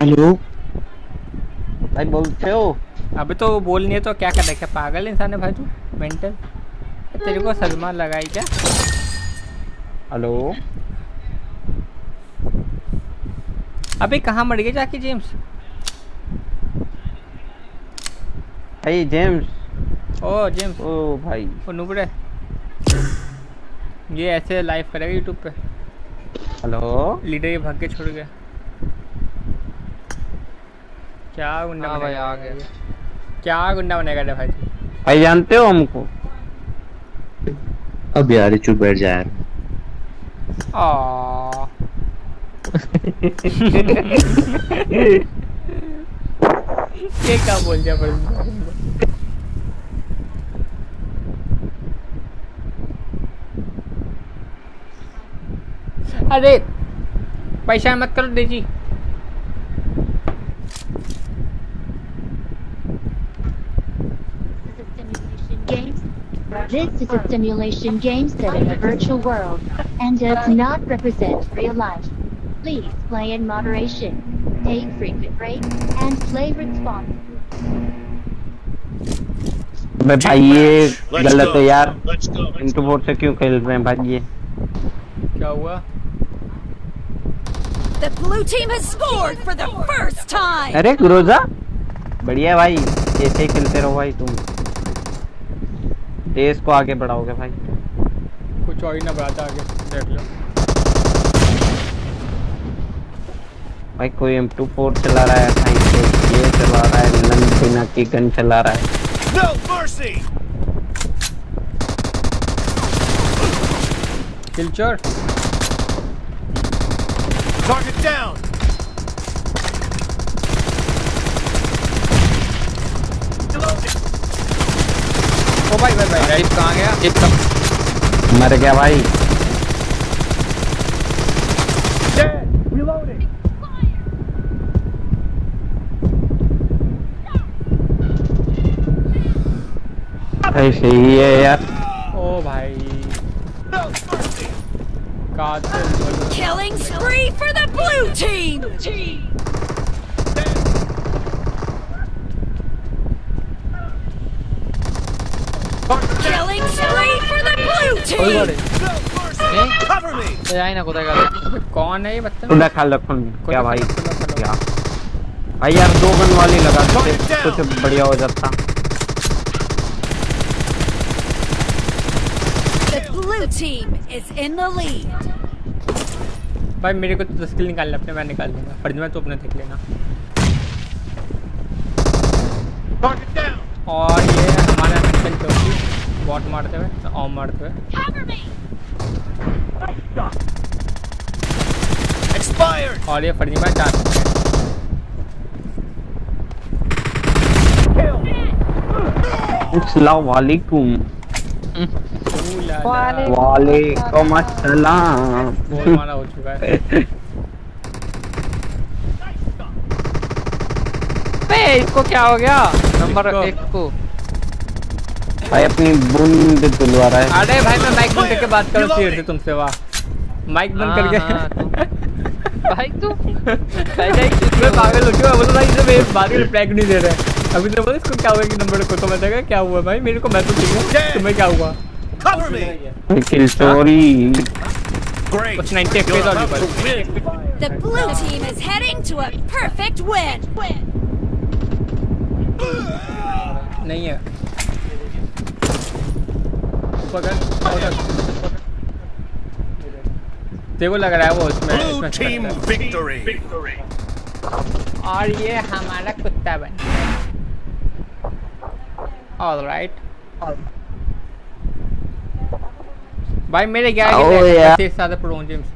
हेलो भाई बोलते हो? अबे तो बोल नहीं है तो क्या कर रहा पागल इंसान है भाई तू? मेंटल तेरे को सलमा लगाई क्या? हेलो अबे कहाँ मर गए जाके जेम्स भाई जेम्स। ओ जेम्स। ओ भाई। ओ नुबड़े। ये ऐसे लाइव करेगा यूट्यूब पे। हेलो। लीडर ये भाग के छोड़ गया। क्या गुंडा हाँ भाई आ गया। क्या गुंडा बनेगा रे भाई? भाई जानते हो हमको? अब यार चुप बैठ जा यार। आ ये क्या बोल दिया पर अरे पैसा मत करो देजी This is a simulation game set in a virtual world and does not represent real life. Please play in moderation, Take frequent breaks, and play responsibly. भाई ये गलत. है यार. इंटू फोर से क्यों खेल रहे हैं भाई ये क्या हुआ The blue team has scored for the first time. अरे गुरोजा बढ़िया भाई ऐसे ही खेलते रहो भाई तुम देश को आगे बढ़ाओगे भाई कुछ और ही ना बढ़ाता आगे देख लो भाई कोई एम टू फोर चला रहा है भाई कोई ये चला रहा है नंद बिना की गन चला रहा है। No mercy! किलचोर Target down! ओ भाई भाई भाई चिप कहाँ गया? कहाँ मर गया भाई। ऐसे ही है यार। ओ भाई। Killing spree for the blue team killing spree for the blue team तो ना कौन है ये बच्चा? खा लो क्या क्या भाई? क्या? भाई यार दो गन वाली लगा कुछ बढ़िया हो जाता। Is in the lead. भाई मेरे को तो स्किल निकालना अपने मैं निकाल दूँगा। फ़र्ज़ में तो अपने देख लेना। और ये हमारा मेंटल चौकी बॉट मारते हुए ऑम मारते हुए। Cover me. Expired! और ये फर्जी में चार अस्सलाम वालेकुम वालेकुम अस्सलाम। मारा हो चुका है बे इसको क्या हो गया? नंबर एक को। भाई अपनी बूंद दिलवा रहा है। अरे भाई मैं माइक बंद करके बात करूँ। फिर से तुमसे वाह। माइक बंद हाँ, हाँ, करके भाई तू मैं पागल हो गया। मैं बोला भाई इसे मेरी बात की रिप्लाई नहीं दे रहे। अभी तो बोला इसको क्या हुआ कि नंबर को? तो मैं देखा क्या हुआ भाई? मेरे को मैं तो ठीक हूँ तुम्हें क्या हुआ? Cover me! किल चोरी Great! कुछ 90 You're FPS और about to ऊपर win! The blue team is heading to a perfect win. नहीं है पकड़ पकड़ देखो लग रहा है वो उसमें Blue इसमें team करता victory! है। और ये हमारा कुत्ता बन ऑल राइट भाई मेरे ग्यारह के yeah. से ज़्यादा प्रो हूँ जेम्स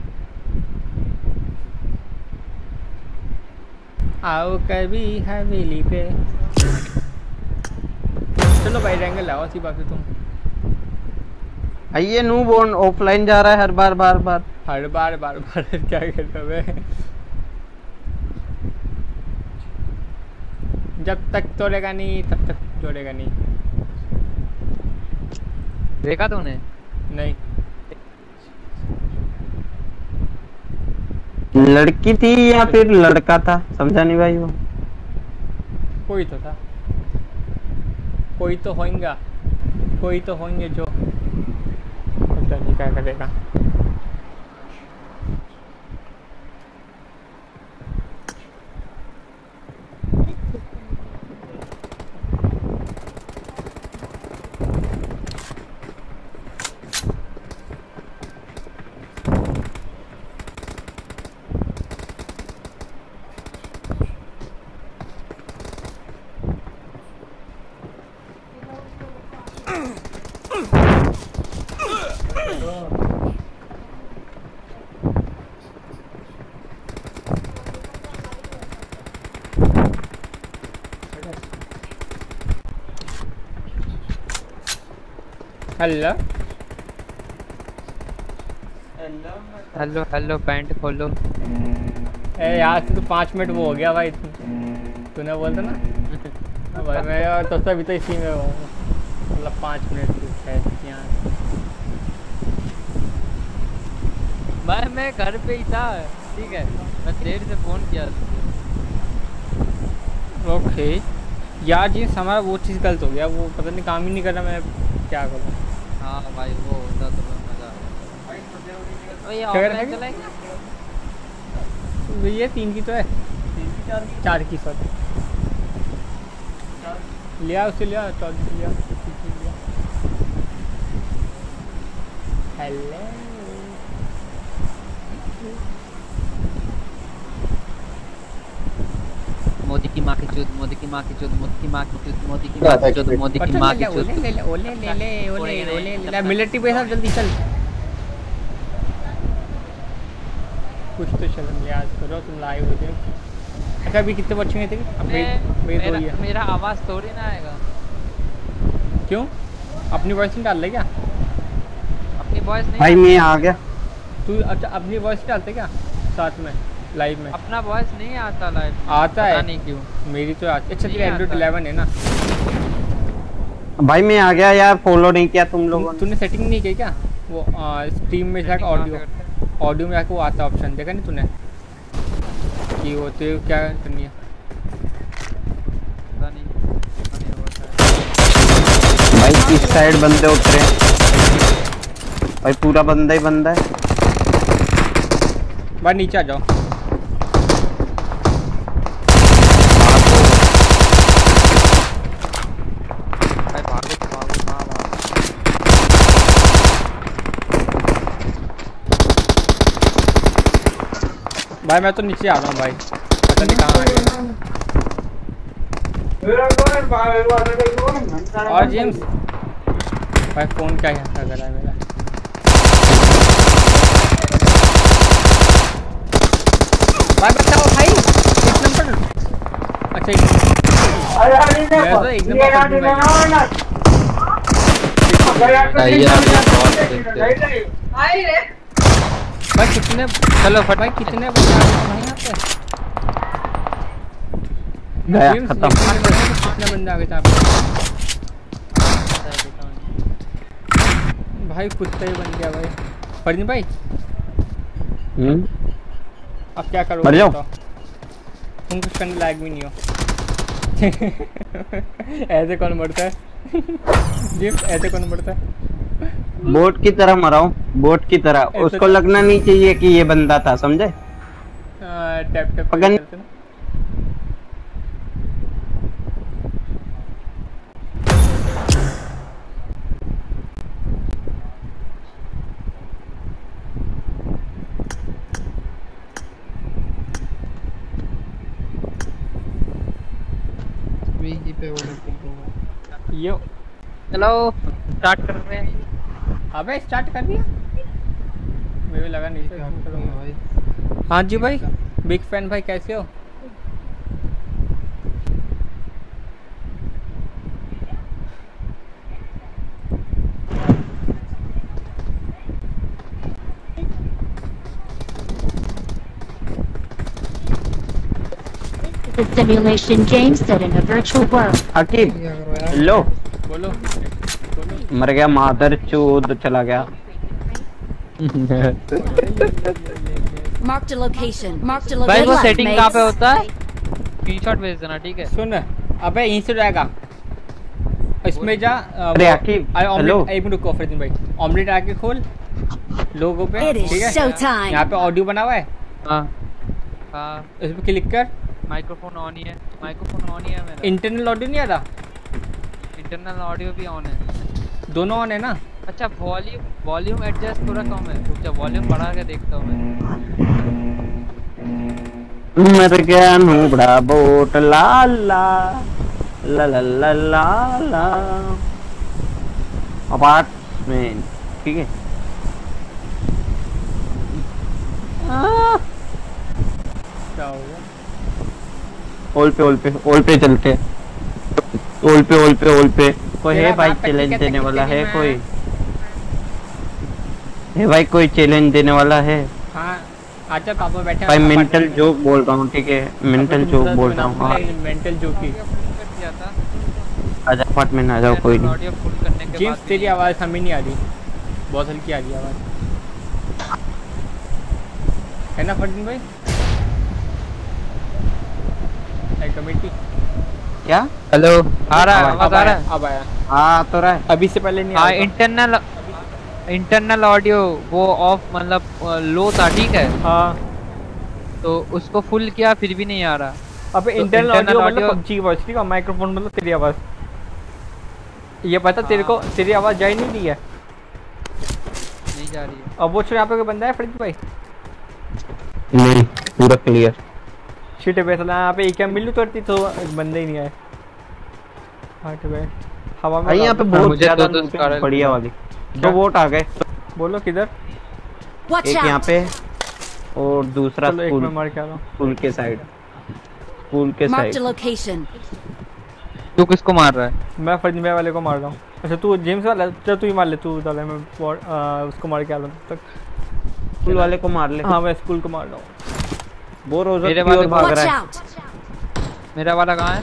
आओ कभी हवेली पे। चलो भाई रेंगल लाओ सी बात है तुम। ये नू बोन ऑफलाइन जा रहा है हर बार बार बार। हर बार बार बार क्या करता मैं जब तक तोड़ेगा नहीं तब तक जोड़ेगा नहीं। देखा तूने? नहीं। लड़की थी या फिर लड़का था? समझा नहीं भाई वो। कोई तो था। कोई तो होएगा। कोई तो होंगे जो। पता नहीं क्या करेगा। हेलो हेलो हेलो पैंट खोलो। ए यार से तो पाँच मिनट वो हो गया भाई। तू तूने बोलता ना? भाई मैं और तो अभी तो इसी में हूँ। मतलब पाँच मिनट तू है यहाँ मैं मैं घर पे ही था ठीक है। मैं देर से फ़ोन किया। ओके यार जी हमारा वो चीज़ गलत हो गया वो पता नहीं काम ही नहीं कर रहा मैं क्या करूँ? हाँ भाई वो होता तो मज़ा क्या कर रहे ऑफलाइन चलाएँगे? तो ये तीन की तो है। चार की? सॉरी लिया उसे लिया चौदह से लिया। तीन की लिया। हेलो मोदी की माँ की चूत मोदी की माँ की चूत मोदी की माँ की चूत मोदी की माँ की चूत मोदी की माँ की चूत ओले ले ओले ले ले ओले ओले ले मिलिट्री पे सब जल्दी चल कुछ तो शर्म लिहाज करो तुम लाइव हो गए अच्छा अभी कितने बच्चे हैं तेरे अब मैं मेरी मेरी दो मेरा, ही है मेरा आवाज़ थोड़ी ना आएगा। क्यों? अपनी वॉइस नहीं डाल रहे क्या? अपनी वॉइस नहीं भाई मैं आ गया। तू अच्छा अपनी वॉइस डालते क्या साथ में लाइव में? अपना वॉइस नहीं आता लाइव आता है। नहीं क्यों। मेरी तो आती अच्छा तेरा एंड्रॉइड आता। इलेवन है ना? भाई मैं आ गया यार फॉलो नहीं किया तुम लोगों ने। तूने सेटिंग नहीं की क्या? वो स्ट्रीम में जाकर ऑडियो ऑडियो में जाकर वो आता ऑप्शन देखा नहीं तूने? कि वो तो क्या करनी है? पता नहीं पता नहीं होता। भाई इस साइड बंदे उठ रहे भाई पूरा बंदा ही बंदा है। बाहर नीचे आ जाओ भाई भागो तो भागो हाँ भागो भाई मैं तो नीचे आ रहा हूँ भाई। पता नहीं कहाँ आ गया और जेम्स भाई फ़ोन क्या है कर रहा है मेरा। भाई बचाओ भाई। एक नंबर। अच्छा एक नंबर। मैं तो एक नंबर हैं। भाई कितने चलो फट भाई कितने बंदे आ गए भाई यहाँ पे? गया खत्म। कितने बंदे- आ गए थे यहाँ पे भाई कुत्ता ही बन गया भाई। फरीन भाई हम्म? अब क्या करोगे मर जाओ। तुम कुछ करने लायक भी नहीं हो। ऐसे कौन मरता है? जिम ऐसे कौन मरता है? बोट की तरह मरा हूँ। बोट की तरह। उसको तो- लगना नहीं चाहिए कि ये बंदा था समझे? आ, टैप टैप पकड़- करते ना। चलो स्टार्ट कर रहे हैं। अबे स्टार्ट कर दिया। मेरे को लगा नहीं भाई हाँ जी भाई बिग फ़ैन भाई कैसे हो? The simulation game set in a virtual world. लो। बोलो। बोलो मर गया मादर चोद चला गया। Marked a location. Marked a भाई वो सेटिंग कहाँ पे होता है? स्क्रीनशॉट भेज देना ठीक है? सुन अबे यहीं से जाएगा इसमें जा अरे वो- आकिब, हेलो। ऑमलेट एक मिनट रुको फरीदीन भाई। ऑमलेट आके खोल लोगो पे ठीक है? showtime. यहाँ पे ऑडियो बना हुआ है? हाँ। हाँ। इस पे क्लिक कर। माइक्रोफोन ऑन ही है। माइक्रोफोन ऑन ही है मेरा। इंटरनल ऑडियो नहीं आ रहा? इंटरनल ऑडियो भी ऑन है। दोनों ऑन है ना? अच्छा वॉल्यूम वॉल्यूम एडजस्ट थोड़ा कम है। जा वॉल्यूम बढ़ा के देखता हूँ मैं। मर गया नूबड़ा बोट ला ला ला ला ला ला। ला अपार्टमेंट ठीक है? क्या हो गया? ओल पे ओल पे ओल पे चलते। ओल पे ओल पे ओल पे। कोई है भाई बाप चैलेंज देने वाला? है कोई? ये भाई कोई चैलेंज देने वाला है? हाँ अच्छा पापा बैठे भाई मेंटल जोक बोल रहा हूँ ठीक है? मेंटल जोक बोल रहा हूँ हाँ। मेंटल जोक ही। कर दिया था आजा जाओ कोई। नहीं तेरी आवाज़ हमें नहीं आ रही। बहुत हल्की आ रही आवाज़। है ना फरदीन भाई? कमेटी। क्या? हेलो आ रहा है आवाज़ आ रहा है? अब आया। हाँ तो रहा है। अभी से पहले नहीं हाँ आया इंटरनल इंटरनल ऑडियो वो ऑफ़ मतलब लो था ठीक है? हाँ। तो उसको फुल किया फिर भी नहीं आ रहा। अबे तो इंटरनल ऑडियो मतलब पबजी की वॉइस ठीक है? माइक्रोफोन मतलब तेरी आवाज़। ये पता तेरे को तेरी आवाज़ जा ही नहीं रही है। नहीं जा रही है। अब वो यहाँ पे कोई बंदा है फरीद भाई? नहीं पूरा क्लियर शिट पे साला यहाँ पे एक मिल करती तो एक बंदे ही नहीं आए हट गए हवा में भाई यहाँ पे बहुत ज़्यादा है, बढ़िया वाली। दो वोट आ गए। बोलो किधर? एक यहाँ पे और दूसरा स्कूल में मार के आ रहा हूँ। स्कूल के साइड स्कूल के साइड तू किसको मार रहा है? मैं भाई वाले को मार रहा हूँ। अच्छा तू जेम्स वाला चल तू ही मार ले तू डाले मैं आ, उसको मार के आ रहा हूँ तब तक। स्कूल वाले को मार ले। हाँ मैं स्कूल को मार रहा हूँ। वो रोजा मेरे वाले भाग रहा है। मेरा वाला कहाँ है?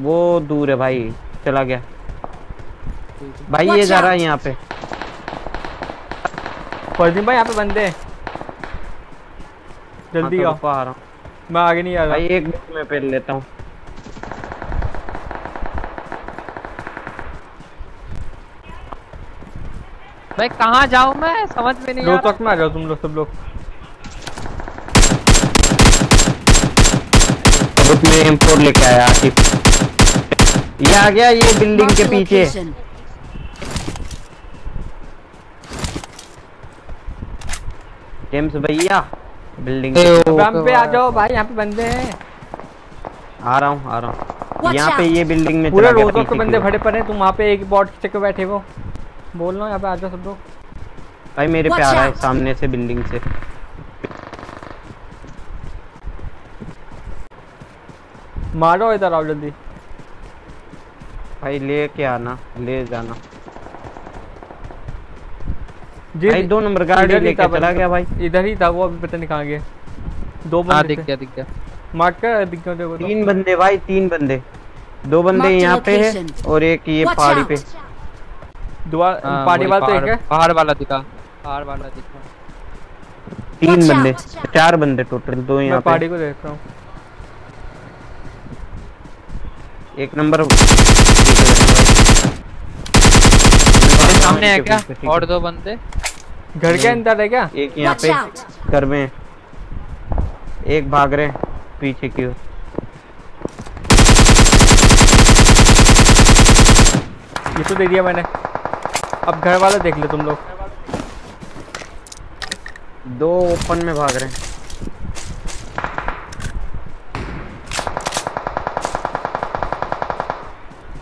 वो दूर है भाई चला गया। भाई ये जा रहा है यहाँ पे। फरदीन भाई यहाँ पे बंदे हाँ, जल्दी तो आओ। आ रहा हूँ। मैं आगे नहीं आ भाई रहा एक मिनट में पहन लेता हूँ। भाई कहाँ जाऊँ मैं? समझ में नहीं आ रहा। में आ जाओ तुम लोग सब लोग। रुक में M4 लेके आया ये आ गया ये बिल्डिंग के पीछे। location. जेम्स भैया बिल्डिंग अब हम पे आ तो- जाओ भाई यहाँ पे बंदे हैं। आ रहा हूँ आ रहा हूँ। यहाँ पे ये बिल्डिंग में पूरे रोहतक के बंदे भरे पड़े तुम वहाँ पे एक बॉट के बैठे हो। बोल रहा हूँ यहाँ पे आ जाओ सब लोग। भाई मेरे पे आ रहा है सामने से बिल्डिंग से। मारो इधर आओ जल्दी। भाई ले के आना ले जाना। जी भाई दो नंबर गाड़ी लेके चला गया भाई। इधर ही था वो अभी पता नहीं कहाँ गया। दो हाँ बंदे दिख गया दिख गया। मार कर दिख गया देखो तो। तीन बंदे भाई तीन बंदे। दो बंदे यहाँ पे है और एक ये पहाड़ी पे। दुआ हाँ, वही वाला तो एक है। पहाड़ वाला दिखा। पहाड़ वाला दिखा। तीन बंदे चार बंदे टोटल दो यहाँ पे। पार्टी को देख रहा हूँ। एक नंबर सामने है क्या? और दो बंदे? घर के अंदर है क्या? एक यहाँ पे घर में। एक भाग रहे पीछे की ओर। ये तो दे दिया मैंने। अब घर वाला देख लो तुम लोग। दो ओपन में भाग रहे हैं।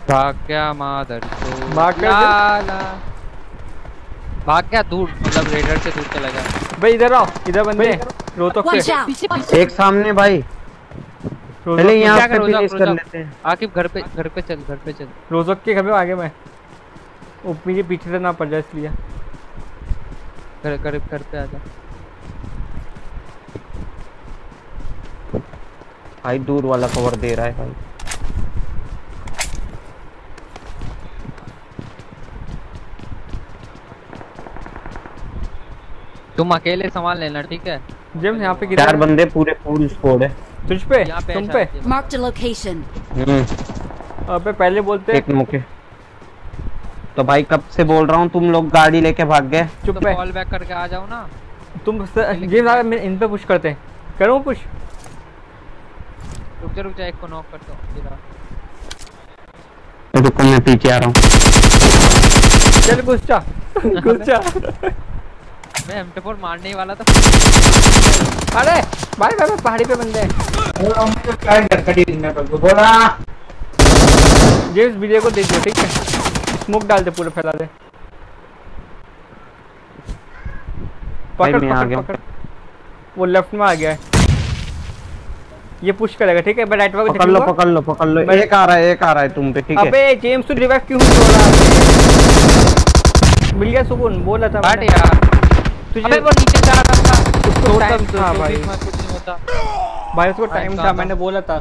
भाग गया मादर ला, ला। भाग गया दूर मतलब रेडर से दूर चला गया भाई इधर आओ इधर बंदे। रोहतक से। एक सामने भाई। पहले यहाँ पे करो, फिनिश कर लेते हैं। आकिब घर पे घर पे चल घर पे चल। रोहतक के घर में आगे मैं। वो मुझे पीछे से ना पड़ जाए इसलिए। घर घर घर पे आजा भाई दूर वाला कवर दे रहा है भाई। तुम अकेले संभाल लेना ठीक है? जेम्स यहाँ पे चार बंदे पूरे फुल स्कोर है। तुझ पे तुम पे। a location. हम्म। अबे पहले बोलते एक मौके। तो भाई कब से बोल रहा हूँ तुम लोग गाड़ी लेके भाग गए। चुप तो पे। कॉल बैक करके आ जाओ ना। तुम जेम्स आ मैं इन पे पुश करते हैं। करूँ पुश रुक जा रुक जा एक को नॉक करता हूँ। रुको मैं पीछे आ रहा हूँ। चल घुस जा। घुस जा। मैं M4 मारने ही वाला था। अरे भाई भाई पहाड़ी पे बंदे हैं। जेम्स वीडियो को देख दो ठीक है? स्मोक डाल दे पूरे फैला दे। भाई, पकड़ मैं आ पकड़ गया। पकड़। वो लेफ़्ट में आ गया है। ये पुश करेगा ठीक है? मैं राइट वाला पकड़ लो पकड़ लो पकड़ लो। एक आ रहा है एक आ रहा है तुम पे ठीक है? अबे जेम्स तू रिवाइव क्यों हो रहा है मिल गया सुकून बोला था मैंने। यार तुझे अबे वो नीचे जा रहा था उसको तो था भाई। भाई उसको टाइम था? मैंने बोला था।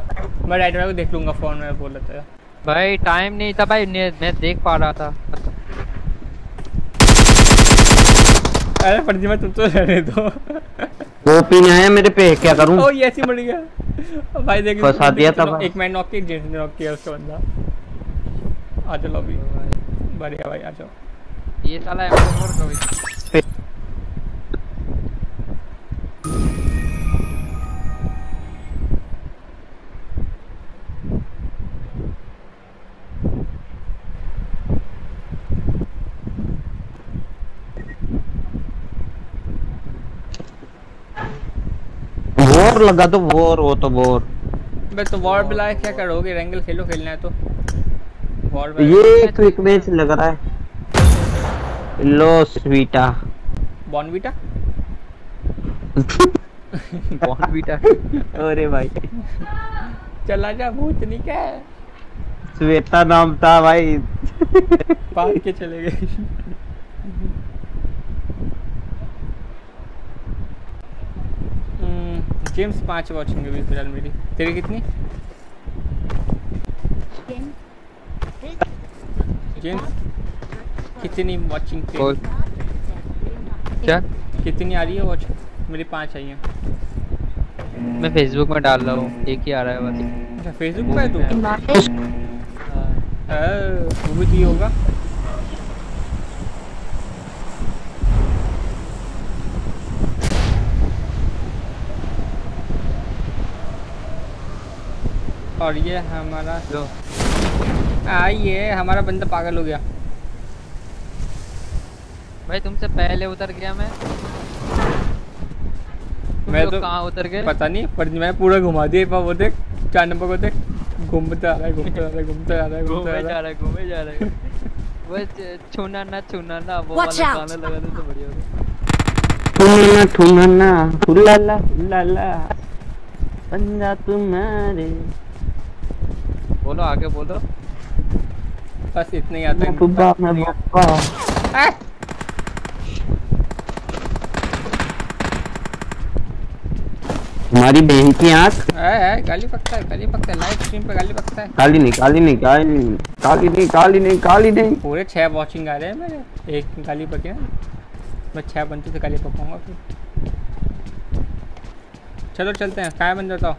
मैं राइट को देख लूँगा फ़ोन में बोला था। भाई टाइम नहीं था भाई मैं देख पा रहा था। अरे फर्जी में तुम तो रहने दो। वो पी नहीं आया मेरे पे क्या करूँ? ओ ये ऐसी मर गया। भाई देख फंसा दिया था एक भाई। मैन नॉक किया जेंस ने नॉक किया उसका बंदा। आ चलो अभी बढ़िया भाई आ जाओ। ये साला M4 कभी वोर लगा तो वोर वो तो वोर बे तो वॉर बिलाए क्या करोगे? रेंगल खेलो खेलना है तो. वॉर ये क्विक मैच लग रहा है. लो स्वीटा बॉनविटा कौन बीटा? अरे भाई। चला जा भूत नहीं क्या श्वेता नाम था भाई। पार के चले गए। हम्म, जेम्स पाँच वॉचिंग अभी फ़िलहाल मेरी। तेरी कितनी? जेम्स कितनी वॉचिंग क्या? कितनी आ रही है वॉच मेरी पाँच आई है। मैं फेसबुक में डाल रहा हूँ एक ही आ रहा है बस। अच्छा फेसबुक पे है तू? हाँ। हाँ, वो भी दी होगा। और ये हमारा लो। आ ये हमारा बंदा पागल हो गया। भाई तुमसे पहले उतर गया मैं। मैं तो- कहाँ उतर गए? पता नहीं पर मैं पूरा घुमा दिया। एक बार वो देख चार नंबर को देख। घूमता आ रहा है घूमता आ रहा है घूमता आ रहा है घूमता जा रहा है। घूमे जा रहा है। वो छूना ना छूना ना वो वाला गाना लगा दे तो बढ़िया होगा। ठुनना ठुनना हुलाला हुलाला बंदा तुम्हारे। बोलो आगे बोलो। बस इतना ही आता है। तुम्हारी बहन की आँख? है है गाली पकता है गाली पकता है लाइव स्ट्रीम पे गाली पकता है। काली नहीं काली नहीं काली नहीं काली नहीं काली नहीं काली नहीं। पूरे छह वॉचिंग आ रहे हैं मेरे। एक गाली पके मैं छह बनते से गाली पकाऊँगा फिर। चलो चलते हैं। क्या बन जाता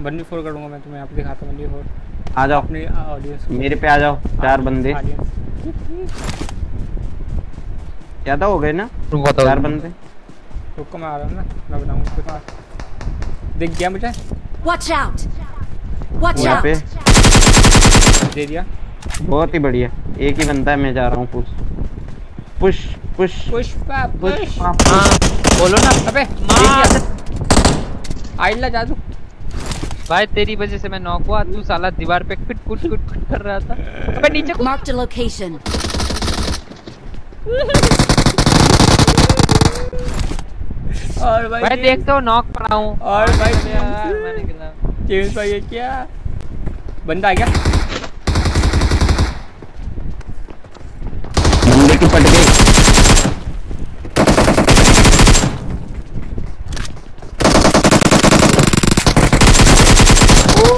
वन फोर करूँगा मैं तुम्हें यहाँ पे दिखाता वन फोर आ जाओ। अपनी ऑडियंस मेरे पे आ जाओ चार बंदे। ज़्यादा हो गए ना? रुको चार बंदे। रुको मैं आ रहा हूँ ना मैं बनाऊँगा कुछ दिख गया मुझे? Watch out! Watch यहाँ पे। दे दिया। बहुत ही बढ़िया। एक ही बंदा है मैं जा रहा हूँ पुश। Push push. पुष्पा पुष्प पुष्पा हाँ। बोलो ना। अबे मार। आइला जादू भाई तेरी वजह से मैं नॉक हुआ। तू साला दीवार पे कुट कुट कुट कुट कर रहा था। अबे नीचे कूद। Marked a और भाई भाई देख तो नॉक पड़ा हूँ और भाई यार मैं निकला जेम्स भाई ये क्या? बंदा आ गया बंदे की पट गई।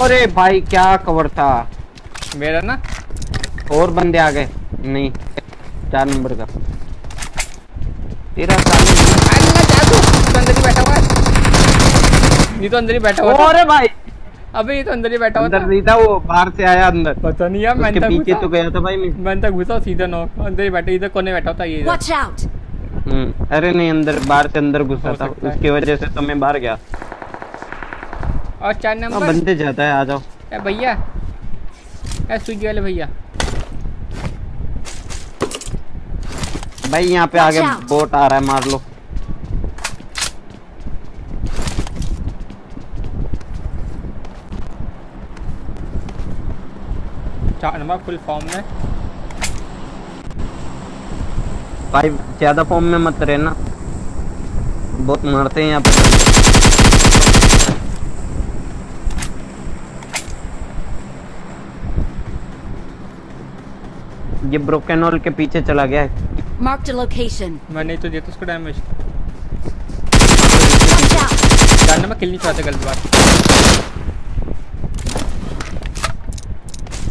अरे भाई क्या कवर था? मेरा ना? और बंदे आ गए। नहीं चार नंबर का। तेरा साले आइला जादू। तो अंदर ही बैठा हुआ है। ये तो अंदर ही बैठा हुआ था। अरे भाई। अबे ये तो अंदर ही बैठा हुआ अंदर नहीं था वो बाहर से आया अंदर। पता नहीं यार मैंने पीछे तो गया था भाई मैं। मैंने तक घुसा सीधा नौ अंदर ही बैठा इधर कोने बैठा होता ये। Watch out! हम्म, अरे नहीं अंदर बाहर से अंदर घुसा था। उसकी वजह से तो मैं बाहर गया। और चार नंबर बंदे जाता है आ जाओ। ए भैया ए स्विगी वाले भैया। भाई यहाँ पे आगे बोट आ रहा है मार लो। चार नंबर फुल फॉर्म में भाई ज़्यादा फॉर्म में मत रहना बहुत मारते हैं यहाँ पे बंदे। ये ब्रोकेनॉल के पीछे चला गया है Marked a location. मैं नहीं तो उसको डैमेज! जानना मैं किल नहीं चाहता गलत बात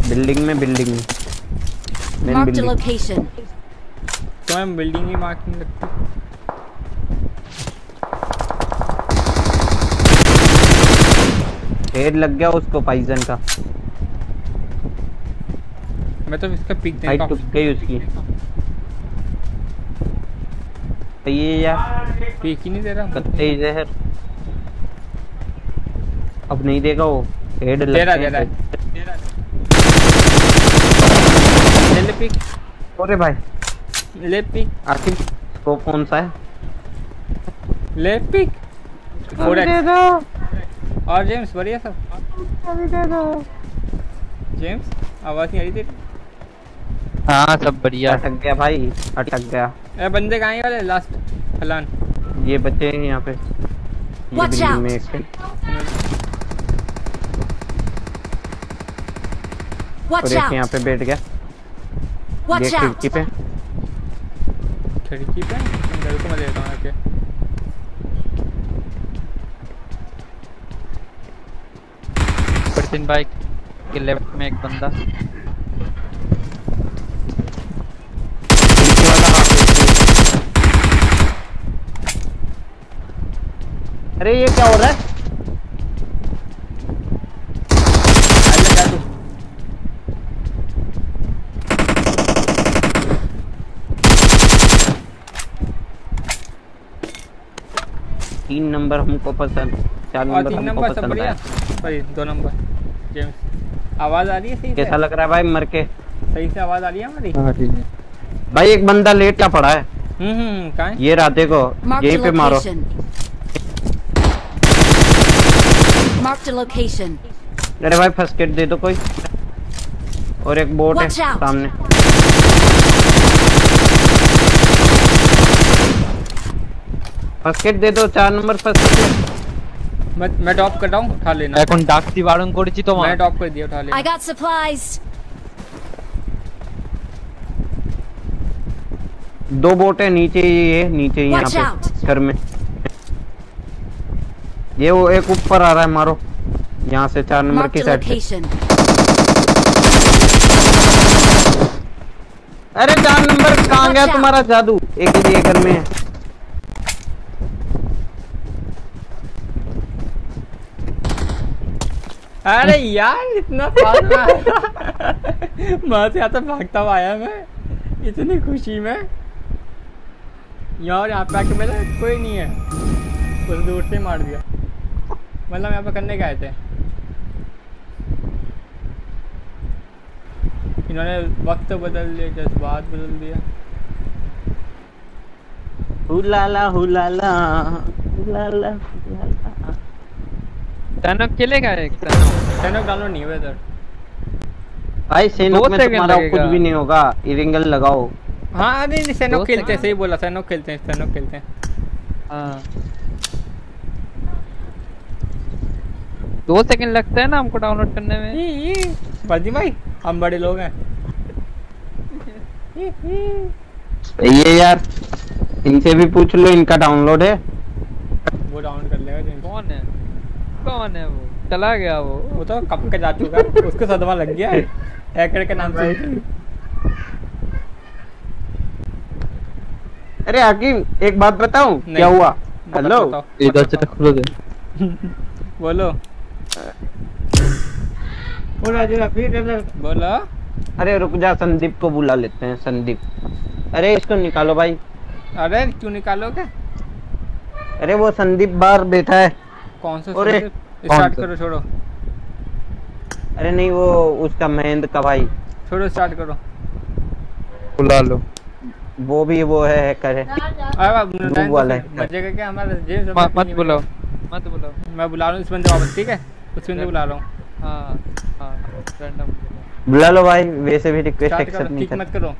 बिल्डिंग में बिल्डिंग में। Main a building location. तो मैं बिल्डिंग ही मार्क नहीं लगती। हेड लग गया उसको पाइजन का। मैं तो इसका पीक हाइट देखा टूट गई उसकी। तो ये यार पीक ही नहीं दे रहा कत्ते जहर। अब नहीं देगा वो। हेड दे रहा लग दे रहा। गया है ले अरे भाई। ले पीक आखिर स्कोप कौन सा है? ले पीक फोर दे एक्स दो। और जेम्स बढ़िया सब। दे दो। जेम्स आवाज़ नहीं आ रही तेरी। हाँ सब बढ़िया। अटक गया भाई अटक गया। ए बंदे कहाँ हैं वाले? लास्ट फलान। ये बच्चे हैं यहाँ पे। Watch out. में एक Watch एक यहाँ पे बैठ गया। ये out! खिड़की पे खिड़की पे घर को मैं देता हूँ आके परसिन बाइक के लेफ़्ट में एक बंदा। अरे ये क्या हो रहा है आइए जा तू तीन नंबर हमको पसंद चार नंबर तीन हमको नंबर सब पसंद बढ़िया? है सॉरी दो नंबर। जेम्स आवाज़ आ रही है सही कैसा लग रहा है भाई? मर के। सही से आवाज़ आ रही है हमारी? हाँ ठीक है। भाई एक बंदा लेट क्या पड़ा है। हम्म हम्म कहाँ है? ये राते को यहीं पे मारो. Marked a location. अरे भाई फ़र्स्ट एड दे दो कोई। और एक बोट है सामने। फर्स्ट एड दे दो चार नंबर फर्स्ट एड मैं मैं ड्रॉप कर रहा हूँ उठा लेना এখন ডাকতি বারণ করেছি তোমার मैं ड्रॉप कर दिया उठा I लेना got supplies. दो बोट है नीचे ही है नीचे ही Watch यहाँ out. पे घर में ये वो एक ऊपर आ रहा है मारो यहाँ से चार नंबर Marked की a साइड से location. अरे चार नंबर कहाँ गया Watch out. तुम्हारा जादू एक ही ये घर में है अरे यार इतना में वहाँ से आता भागता हुआ आया मैं। इतनी खुशी में। यार यहाँ पे आके मेरा कोई नहीं है। उस दूर से मार दिया। मतलब यहाँ पे करने गए थे। इन्होंने वक्त बदल दिया जज्बात बदल दिया। हुलाला हुलाला हुलाला हुलाला। टनक खेलेगा एक टनक सैनक डालो नहीं वेदर भाई सैनक में तुम्हारा कुछ भी नहीं होगा। इरिंगल लगाओ। हाँ अरे नहीं सैनक खेलते हैं सही बोला सैनक खेलते हैं सैनक खेलते हैं। हाँ। दो सेकंड लगता है ना हमको डाउनलोड करने में? वर्दी भाई हम बड़े लोग हैं। ये यार इनसे भी पूछ लो इनका डाउनलोड है। वो डाउन कर लेगा कौन है? कौन है वो? चला गया वो। वो तो कब का जा चुका उसको सदमा लग गया है। हैकर के नाम से। अरे हकीम एक बात बताऊँ? क्या हुआ? हेलो इधर से खुलो दे बोलो। बोलो। अरे रुक जा संदीप को बुला लेते हैं संदीप। अरे इसको निकालो भाई। अरे क्यों निकालोगे? अरे वो संदीप बाहर बैठा है। कौन सा अरे, स्टार्ट करो छोड़ो। अरे नहीं वो उसका महेंद्र का भाई। छोड़ो स्टार्ट करो। बुला लो। वो भी वो है हैकर है। अरे बाप, डूब वाला है। मज़े का क्या? हमारा जेम्स मत मत बुलाओ। मत बुलाओ। मैं बुला रहा हूँ इस बंदे वापस ठीक है? उस बंदे बुला रहा हूँ। हाँ हाँ रैंडम बुला। लो भाई वैसे भी रिक्वेस्ट एक्सेप्ट नहीं कर मत करो।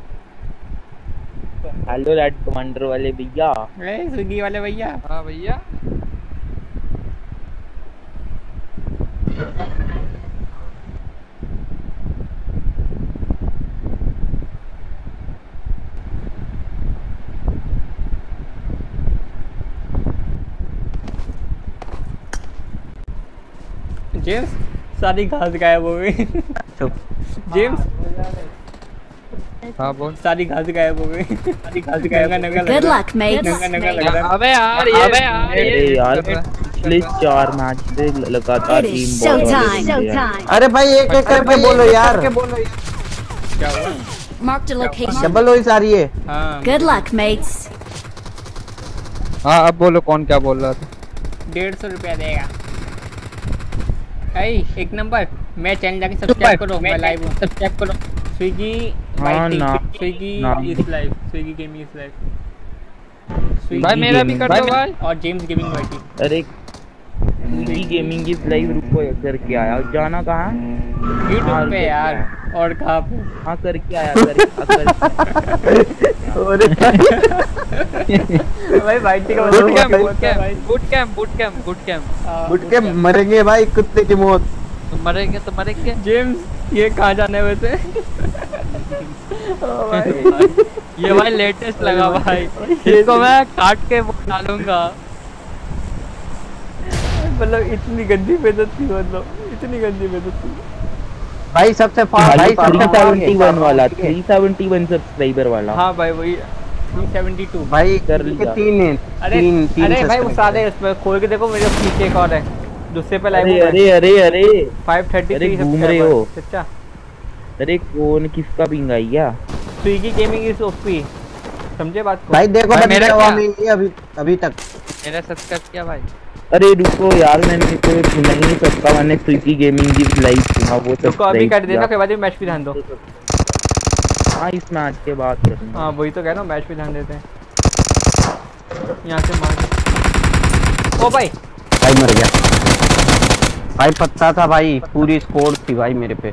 हेलो रेड कमांडर वाले भैया। ए स्विगी वाले भैया। हाँ भैया। जेम्स सारी घास गायब हो गई। हाँ, जेम्स हाँ बोल। सारी घास गायब हो गई। सारी घास गायब नंगा नंगा Good लग रहा luck, mates. नंगा नंगा अबे यार ये अबे यार अरे यार पिछले चार मैच से लगातार टीम गए अरे भाई एक एक करके बोलो यार। क्या हुआ? Marked a location. डबल वही सारी है। हाँ। Good luck, mates. हाँ अब बोलो कौन क्या बोल रहा था। डेढ़ सौ रुपया देगा। आई एक नंबर। मैं चैनल जाके सब्सक्राइब करो मैं लाइव हूँ। सब्सक्राइब करो। स्विगी हाँ, ना- Swiggy is live Swiggy gaming is live भाई मेरा भी कर दो भाई। और जेम्स गेमिंग वाइटी अरे स्विगी गेमिंग की लाइव रुको करके आया। जाना कहाँ? हाँ, यूट्यूब पे यार और कहाँ पे? हाँ करके आया कर, हाँ, भाई का boot camp boot camp boot camp boot camp boot camp मरेंगे भाई कुत्ते की मौत। तुम मरेंगे तो मरेंगे। जेम्स ये कहाँ जाने वैसे ओ भाई। ये भाई लेटेस्ट लगा भाई। इसको मैं काट के वो डालूँगा। मतलब इतनी गंदी बेइज्जती मतलब। इतनी गंदी बेइज्जती भाई सबसे फास्ट भाई सबसे सेवेंटी वन fast वाला है। थ्री सेवेंटी वन सब्सक्राइबर वाला। हाँ भाई वही। 372 भाई कर लिया। तीन है अरे तीन तीन अरे भाई वो सारे उसमें खोल के देखो मेरे पीछे एक और है। दूसरे पे लाइव अरे अरे अरे अरे। फाइव थर्टी अरे घूम रहे हो। सच्चा। अरे कौन किसका पिंग आई है स्विगी गेमिंग इज़ ओपी समझे बात को? भाई देखो भाई मेरा क्या? नहीं है अभी अभी तक। मेरा सब्सक्राइब किया भाई? अरे रुको यार मैंने तो सुना ही नहीं सकता मैंने स्विगी गेमिंग की लाइव सुना वो रुको अभी कर देना के बाद मैच पे ध्यान दो। हाँ इस मैच के बाद हाँ वही तो कह रहा हूँ मैच पे ध्यान देते हैं। यहाँ से मार ओ भाई! भाई मर गया। भाई पत्ता था भाई पूरी स्कोर थी भाई मेरे पे।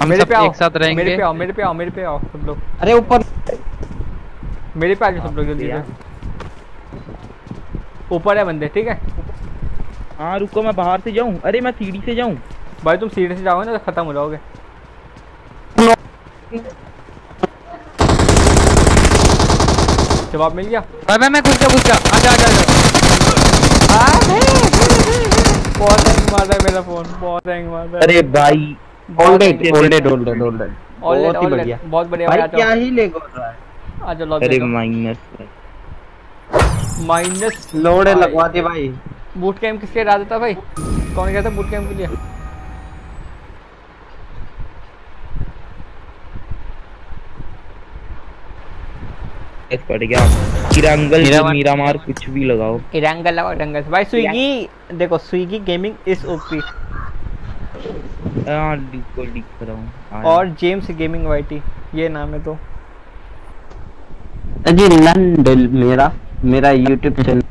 हम मेरे सब पे आओ। एक साथ रहेंगे। मेरे पे आओ मेरे पे आओ मेरे पे आओ सब लोग। अरे ऊपर। मेरे पे आ जाओ सब लोग जल्दी से। ऊपर है बंदे ठीक है? हाँ रुको मैं बाहर से जाऊँ। अरे मैं सीढ़ी से जाऊँ। भाई तुम सीधे से जाओगे ना तो खत्म हो जाओगे। जवाब मिल गया? भाई भाई मैं घुस गया घुस गया। आजा आजा आजा बहुत हैंग मार रहा है मेरा फ़ोन बहुत हैंग मार रहा है। अरे भाई होल्डेड होल्डेड होल्डेड होल्डेड बहुत ही. बढ़िया। बहुत बढ़िया भाई क्या ही। ही हो रहा है? आ जाओ लॉग अरे माइनस माइनस लोड लगवा दे भाई। बूट कैंप किसके इरादा था भाई? कौन गया था बूट कैंप के लिए? पड़ गया। किरंगल मीरामार- मीरामार कुछ भी लगाओ। इरंगल लगाओ इरंगल भाई स्विगी देखो स्विगी गेमिंग इज़ ओपी हाँ डिको डिक कर रहा हूँ। और जेम्स गेमिंग वाईटी ये नाम है तो। अजी लंडल मेरा मेरा यूट्यूब चैनल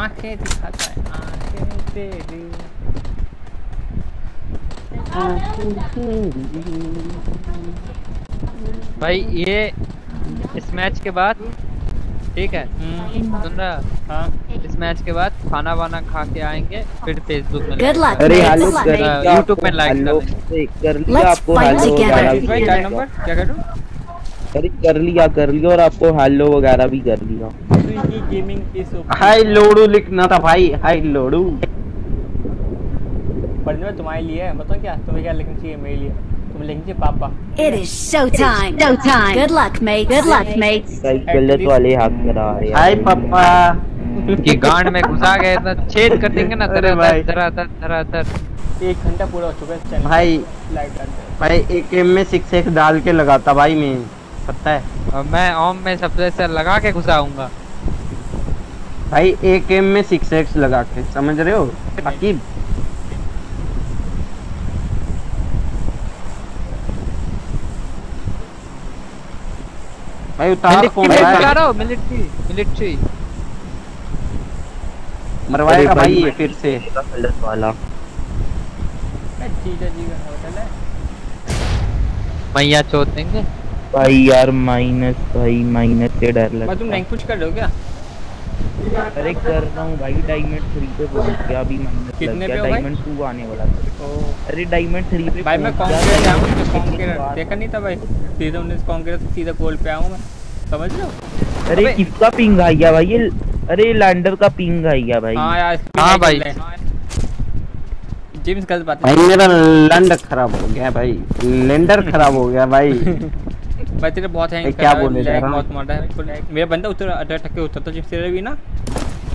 आँखें दिखाता है आँखें तेरी भाई ये इस मैच के बाद ठीक है? हम्म, सुन रहा हाँ? इस मैच के बाद खाना वाना खा के आएँगे फिर फेसबुक में अरे. हेलो पे like हेलो कर लिया आपको हेलो भाई लिया। नंबर क्या करूँ? अरे कर लिया कर लिया और आपको हेलो वगैरह भी कर लिया। गेमिंग इज़ हाय लोडू लिखना था भाई हाय लोडू पढ़ने में तुम्हारे लिए है बताओ क्या तुम्हें क्या लिखना चाहिए मेरे लिए तुम लिखना चाहिए पापा It is showtime. Showtime. Good luck, mates. Good luck, mates. Guys गलत वाले हाथ करा रहे हाय पापा कि गांड में घुसा गए तो छेद कर देंगे ना तरह भाई। तरह तरह तरह तरह एक घंटा पूरा हो चुका है चैनल भाई लाइक कर दे भाई एक एम में सिक्स एक्स डाल के लगाता भाई मैं पता है मैं ओम में सबसे से लगा के घुसाऊँगा भाई एक एम में सिक्स एक्स लगा के समझ रहे हो? ताकि भाई उतार फ़ोन मिलिट्री रहा हो मिलिट्री मिलिट्री मरवाएगा भाई ये फिर से। वाला। मैं जी का होटल है। मैया चोत देंगे? भाई यार माइनस भाई माइनस से डर लगता मैं तुम है। रैंक पुश कर रहे हो क्या? अरे कर रहा हूँ भाई डायमंड थ्री पे पहुँच गया अभी माइनस कितने लग पे गया डायमंड टू आने वाला था। अरे डायमंड थ्री पे भाई मैं diamond आऊँ तो three के कॉन्करेट बाद- देखा नहीं था भाई? सीधे उन्नीस कॉन्करेट से सीधा गोल पे आऊँ मैं। समझ लो अरे किसका पिंग आ गया भाई? ये अरे लैंडर का पिंग आ गया भाई। हाँ यार हाँ भाई। जिम्स गलत बात भाई मेरा लैंड खराब हो गया भाई। लेंडर खराब हो गया भाई। भाई तेरे बहुत हैंग क्या बोले जा रहा बहुत मार रहा है मेरा बंदा उतर अटैक टक्के उतर तो जिम्स तेरे भी ना।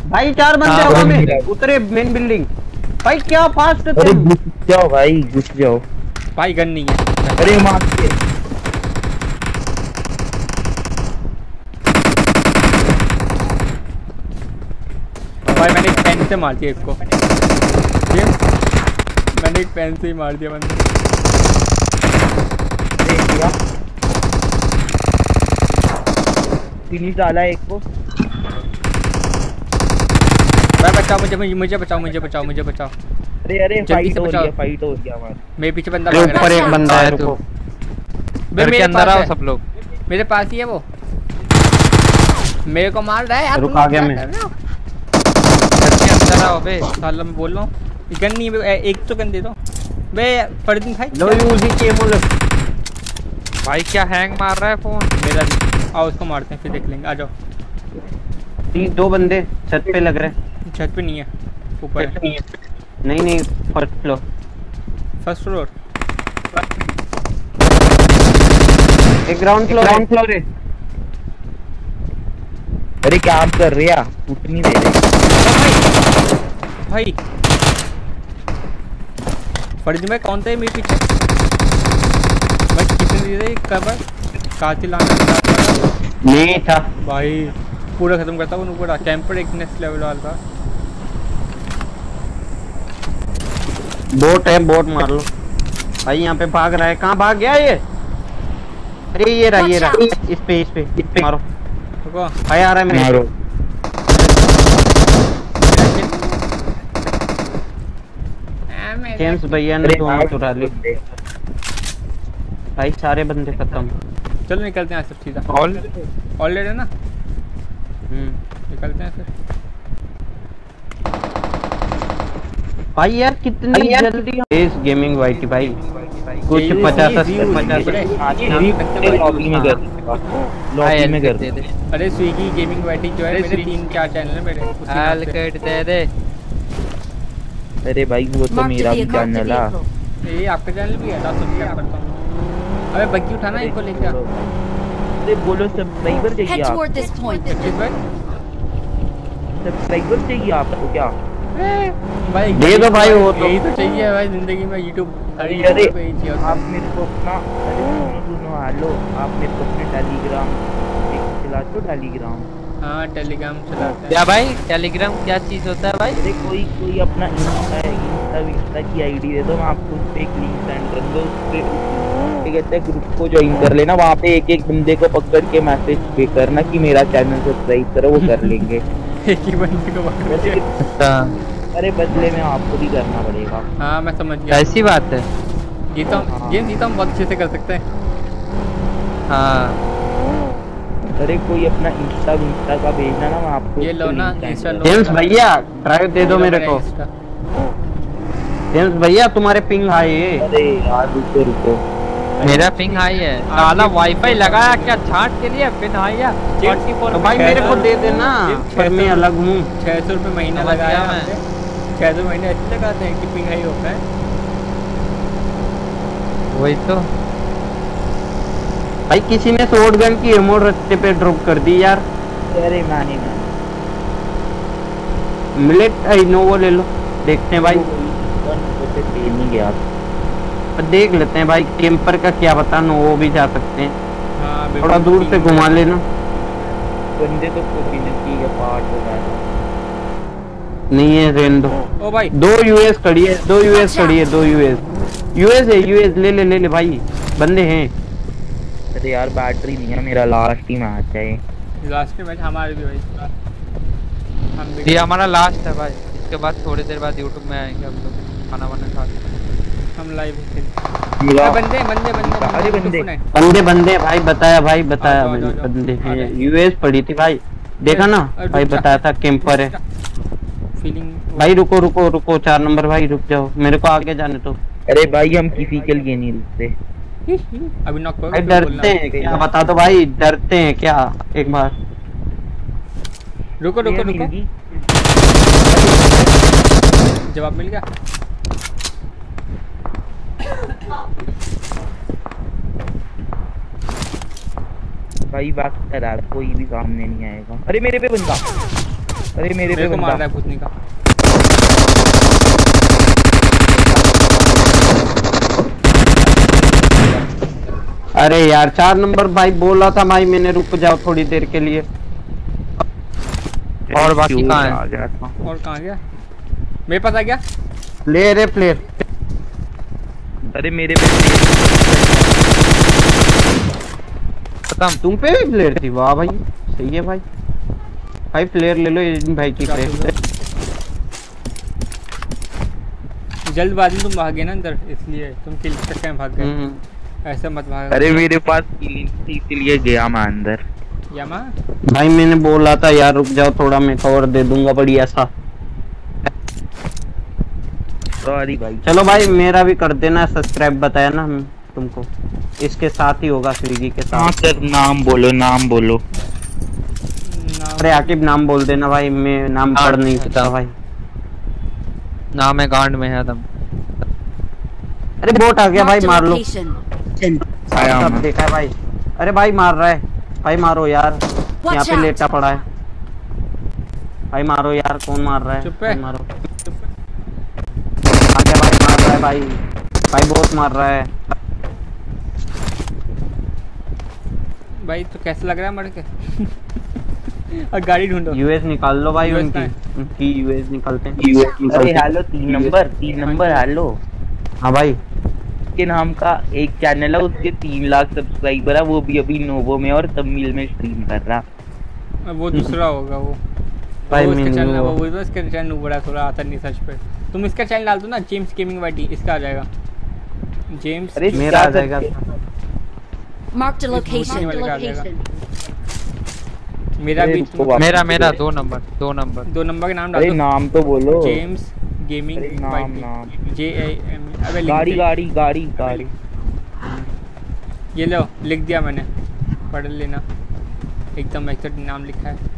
भाई चार बंदे हाँ, हवा भाई, में उतरे मेन बिल्डिंग भाई क्या फास्ट अरे थे? घुस जाओ भाई घुस जाओ। भाई गन नहीं है। अरे मार के भाई मैंने एक पेन से मार दिया इसको मैंने एक पेन से ही मार दिया बंदा। देख लिया। फिनिश डाला है एक को। भाई बचाओ मुझे मुझे मुझे बचाओ मुझे बचाओ मुझे बचाओ। अरे अरे फाइट हो रही है फाइट हो रही है हमारी। मेरे पीछे बंदा भाग रहा है। ऊपर एक बंदा है तू। घर के अंदर आओ सब लोग। मेरे पास ही है वो। मेरे को मार रहा है यार रुक, आ गया मैं। घर के अंदर आओ बे साला मैं बोल रहा हूँ। गन नहीं एक तो गन दे दो। बे फरदीन भाई लो यूजी के मोल भाई क्या हैंग मार रहा है फ़ोन मेरा आओ उसको मारते हैं फिर देख लेंगे। आ जाओ। तीन दो बंदे छत पे लग रहे हैं। छत पे नहीं है ऊपर है। नहीं नहीं फ़र्स्ट फ्लोर। First floor? एक ग्राउंड फ्लोर ग्राउंड फ्लोर है। अरे क्या आप कर रहे हैं? उठ नहीं दे रहे। भाई भाई। कौन था मेरे पीछे? भाई किसने दिया कवर? कातिल आना नहीं था। भाई पूरा खत्म करता हूँ पूरा कैंपर एक नेक्स्ट लेवल वाला था। बोट है बोट मार लो। भाई यहाँ पे भाग रहा है। कहाँ भाग गया ये? अरे ये रहा ये रहा। इस पे इस पे इस पे मारो। रुको। भाई आ रहा है मेरे मारो। जेम्स भैया ने मारो। चुरा ली भाई सारे बंदे खत्म। चलो निकलते हैं यहाँ से सीधा। ऑल ऑलरेडी है ना? हम्म। निकलते हैं फिर। भाई यार कितनी जल्दी इस गेमिंग वाइटी भाई। कुछ पचास पचास। लॉबी में कर लॉबी में कर दे दे अरे स्विगी गेमिंग वाइटी जो है मेरे तीन चार चैनल है मेरे से। कट दे दे। अरे भाई वो तो मेरा भी चैनल है ये आपका चैनल भी है लास्ट सब्सक्राइब करता हूँ। अबे बग्गी उठाना इनको लेके आ। अरे बोलो सब्सक्राइबर चाहिए आप। this point. किस भाई सब्सक्राइबर चाहिए आपको क्या? भाई दे दो भाई वो तो। यही तो चाहिए भाई ज़िंदगी में यूट्यूब अरे YouTube अरे पे चाहिए आप मेरे को अपना अरे सुनो हेलो। आप मेरे को अपने टेलीग्राम एक चलाते हो टेलीग्राम हाँ टेलीग्राम चलाते हैं। क्या भाई टेलीग्राम क्या चीज़ होता है भाई? अरे कोई कोई अपना इंस्टा इंस्टा इंस्टा की आईडी दे दो मैं आपको एक लिंक सेंड कर दो उस पे क्या कहते हैं ग्रुप को ज्वाइन कर लेना। वहाँ पे एक एक बंदे को पकड़ के मैसेज पे करना कि मेरा चैनल सब्सक्राइब करो वो कर लेंगे। एक ही बंदे को पकड़ अच्छा अरे बदले में आपको भी करना पड़ेगा। हाँ मैं समझ गया। ऐसी बात है। ये तो हम ये ये तो हम बहुत अच्छे से कर सकते हैं। हाँ। अरे कोई अपना इंस्टा इंस्टा का भेजना ना मैं आपको ये लो ना, इंस्टा लो। जेम्स भैया ड्राइव दे दो मेरे को। जेम्स भैया तुम्हारे पिंग हाई है अरे यार रुको रुको। मेरा पिंग हाई है। साला वाईफाई लगाया क्या छाट के लिए? पिन हाई है। तो भाई मेरे को दे देना। पर मैं अलग हूँ। छः सौ रुपये महीना लगाया मैं। हमने छः सौ महीने ऐसे लगाते हैं कि पिंग हाई होता है। वही तो। भाई किसी ने शॉर्ट गन की एमो रस्ते पे ड्रॉप कर दी यार। अरे मैंने मैं मिलेट इनोवो ले लो। देखते हैं भाई। नहीं गया। पर देख लेते हैं भाई कैंपर का क्या बता नोवो भी जा सकते हैं। हाँ थोड़ा दूर से घुमा लेना। बंदे तो नहीं है पार्ट हो जाएगा नहीं है रेन दो। ओ भाई। दो यूएस खड़ी है दो यूएस खड़ी है दो यूएस यूएस है यूएस ले ले ले ले भाई। बंदे हैं। अरे यार बैटरी नहीं है मेरा लास्ट ही मैच है ये। लास्ट मैच हमारे भी भाई। हम भी ये हमारा लास्ट है भाई। इसके बाद थोड़ी देर बाद यूट्यूब में आएँगे हम लोग खाना वाना खा के हम लाइव मेरा बंदे बंदे बंदे अरे बंदे। बंदे। बंदे भाई बताया भाई बताया बंदे यूएस पड़ी थी भाई। देखा ना? भाई बताया था कैंपर है। भाई रुको रुको रुको चार नंबर भाई रुक जाओ। मेरे को आगे जाने दो। अरे भाई हम किसी के लिए नहीं रुकते। अभी नॉक भाई डरते हैं क्या? बता दो भाई डरते हैं क्या? एक बार। रुको रुको रुको। जवाब मिल गया? भाई बात करा कोई भी सामने नहीं आएगा। अरे मेरे पे बंदा। अरे मेरे पे मेरे मार बंदा। रहा है भूतनी का अरे यार चार नंबर भाई बोला था भाई मैंने रुक जाओ थोड़ी देर के लिए। और बाकी कहाँ है? आ गया था? और कहाँ गया? मेरे पास आ गया? प्लेयर है प्लेयर। अरे मेरे पे खत्म। तुम पे भी प्लेयर थी? वाह भाई सही है भाई। भाई प्लेयर ले लो इन भाई की प्लेयर जल्दबाजी में तुम भागे ना अंदर इसलिए तुम किल चक्कर में भाग गए। हम्म। ऐसा मत भाग। अरे मेरे पास थी इसलिए गया मैं अंदर। यामा? भाई मैंने बोला था यार रुक जाओ थोड़ा मैं कवर दे दूँगा बढ़िया सा। सॉरी भाई चलो भाई मेरा भी कर देना सब्सक्राइब बताया ना हम तुमको। इसके साथ ही होगा स्विगी के हाँ साथ सर नाम बोलो नाम बोलो। अरे आकिब नाम बोल देना भाई मैं नाम हाँ, पढ़ नहीं सकता भाई। नाम है गांड में है दम अरे बोट आ गया भाई मार लो। सब देखा है भाई। अरे भाई मार रहा है। भाई मारो यार। यहाँ पे लेटा पड़ा है। भाई मारो यार कौन मार रहा है? चुप है। मारो आ गया भाई मार रहा है भाई। भाई बहुत मार रहा है। भाई तो कैसा लग रहा है मर के? और गाड़ी ढूंढो। यूएस निकाल लो भाई US उनकी। का है। उनकी यूएस निकालते हैं। अरे हेलो तीन नंबर तीन नंबर हेलो। हाँ भाई। के नाम का एक चैनल है उसके तीन लाख सब्सक्राइबर है वो भी अभी नोवो में और तमिल में स्ट्रीम कर रहा। वो दूसरा होगा वो। भाई वो इसका चैनल वो- वो वो इसका चैनल बड़ा थोड़ा आता नहीं सर्च पे। तुम इसका चैनल डाल दो ना जेम्स गेमिंग वाईटी इसका आ जाएगा। जेम्स मेरा आ जाएगा। करते Marked a location. वाले का आ जाएगा। Location. मेरा भी मेरा मेरा दो। नंबर दो नंबर। दो नंबर के नाम डाल अरे दो। नाम तो बोलो। जेम्स गेमिंग नाम जे ए एम अबे गाड़ी गाड़ी गाड़ी गाड़ी। ये लो लिख दिया मैंने। पढ़ लेना। एकदम एक्सेक्ट नाम लिखा है।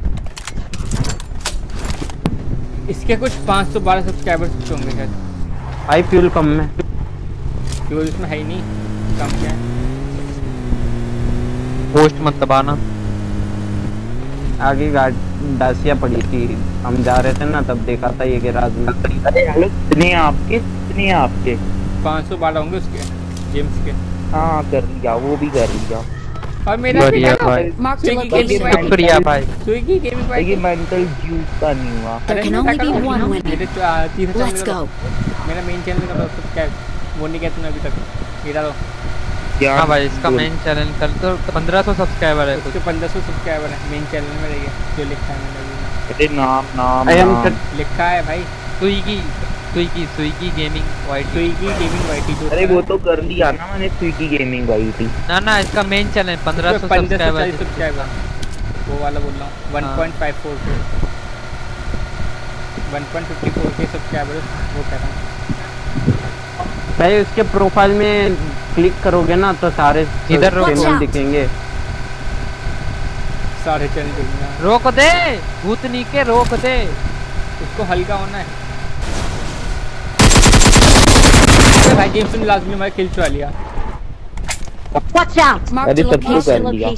इसके कुछ 512 सब्सक्राइबर्स होंगे शायद। आई फ्यूल कम में क्योंकि इसमें है ही नहीं कम क्या है? पोस्ट मत दबाना। आगे गाड़ी डासिया पड़ी थी। हम जा रहे थे ना तब देखा था ये गैराज में। अरे हेलो कितने आपके कितने हैं आपके। 512 होंगे उसके जेम्स के। हाँ कर लिया वो भी कर लिया। और मेरा भी बढ़िया है। ना भाई। Marked a Swiggy gaming location. शुक्रिया भाई ये मेंटल जूस का नहीं हुआ। There can only be one winner. तो, Let's चैनल go. का मेरा मेन चैनल का सब्सक्राइब वो नहीं किया तूने अभी तक। मेरा क्या? हाँ भाई इसका मेन चैनल कल तो 1500 सब्सक्राइबर है उसके 1500 सब्सक्राइबर है। मेन चैनल में रहिए। जो लिखा है मैंने अभी अरे नाम नाम आई एम नाम। लिखा है भाई। Swiggy. Swiggy Swiggy gaming white Swiggy gaming YT जो अरे वो तो कर लिया ना मैंने स्विगी गेमिंग थी ना ना इसका मेन चैनल 1500 सब्सक्राइबर सब्सक्राइबर वो वाला बोल रहा हूँ हाँ। 1.54 के 1.54 के सब्सक्राइबर वो कह रहा हूँ। भाई उसके प्रोफ़ाइल में क्लिक करोगे ना तो सारे इधर रोको। channel दिखेंगे। सारे चैनल देखना रोक दे भूतनी के रोक दे। उसको हल्का होना है। भाई जेम्स ने लास्ट में किल चुरा लिया. Marked अरे a सब तो कर लिया।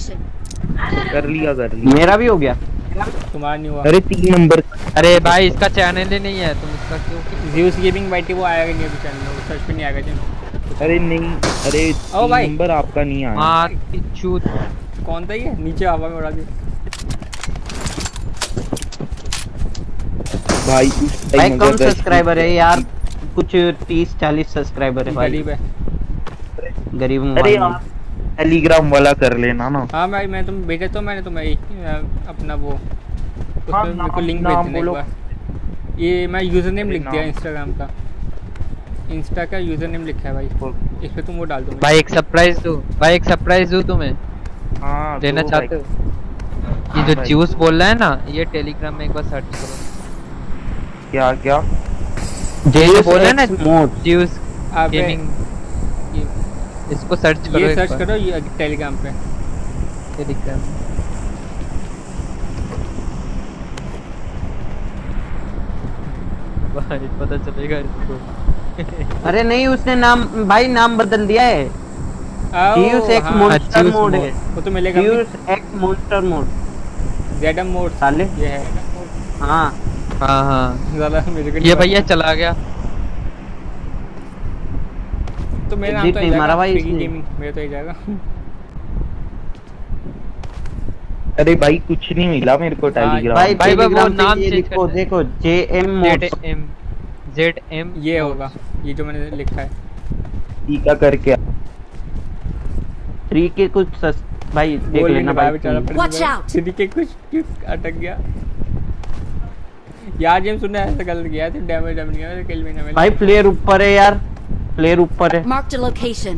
कर लिया कर लिया। मेरा भी हो गया। तुम्हारा नहीं हुआ। अरे तीन नंबर। अरे भाई इसका चैनल ही नहीं है तुम इसका क्यों ज्यूस गेमिंग वाईटी वो आएगा नहीं अभी चैनल वो सर्च पे नहीं आएगा जेम्स अरे नहीं अरे ओ भाई। नंबर आपका नहीं आया। मार की चूत। कौन था ये? नीचे हवा में उड़ा दिया भाई भाई कम सब्सक्राइबर है यार। कुछ तीस चालीस सब्सक्राइबर है भाई। गरीब है। गरीब अरे टेलीग्राम वाला कर लेना ना। हाँ भाई मैं तुम भेजा तो मैंने तुम्हें एक, अपना वो उसमें हाँ, मेरे को लिंक भेज देना बोलो। ये मैं यूज़र नेम लिख दिया इंस्टाग्राम का। इंस्टा का यूज़र नेम लिखा है भाई इस पे तुम वो डाल दो भाई एक सरप्राइज़ दो। भाई एक सरप्राइज़ दूँ तुम्हें। हाँ लेना दो चाहते हो? ये जो भाई। ज्यूस बोल रहा है ना ये टेलीग्राम में एक बार सर्च करो। क्या क्या? ये जो बोल रहा है ना मोड ज्यूस अबे गेमिंग इसको सर्च करो ये सर्च करो ये टेलीग्राम पे। टेलीग्राम में। भाई पता चलेगा इसको। अरे नहीं उसने नाम भाई नाम बदल दिया है। हाँ, Monster Deus मोड है। वो तो मिलेगा। Deus Ex Monster mod Z M mod साले। ये है। हाँ। हाँ हाँ। ज़्यादा मेरे को ये भैया चला गया। तो मेरा नाम तो नहीं मारा भाई गेमिंग मेरा तो ही जाएगा। अरे भाई कुछ नहीं मिला मेरे को टेलीग्राम भाई भाई, वो नाम करना है। देखो J M mod Z M Z M ये होगा ये जो मैंने लिखा है। टीका करके। थ्री के कुछ सस... भाई देख लेना भाई! सिटी के कुछ अटक गया? यार जिम सुनने ऐसा गलत किया तो डैमेज डैमेज किया तो किल भी ना मिला भाई प्लेयर ऊपर है यार प्लेयर ऊपर है। Marked a location.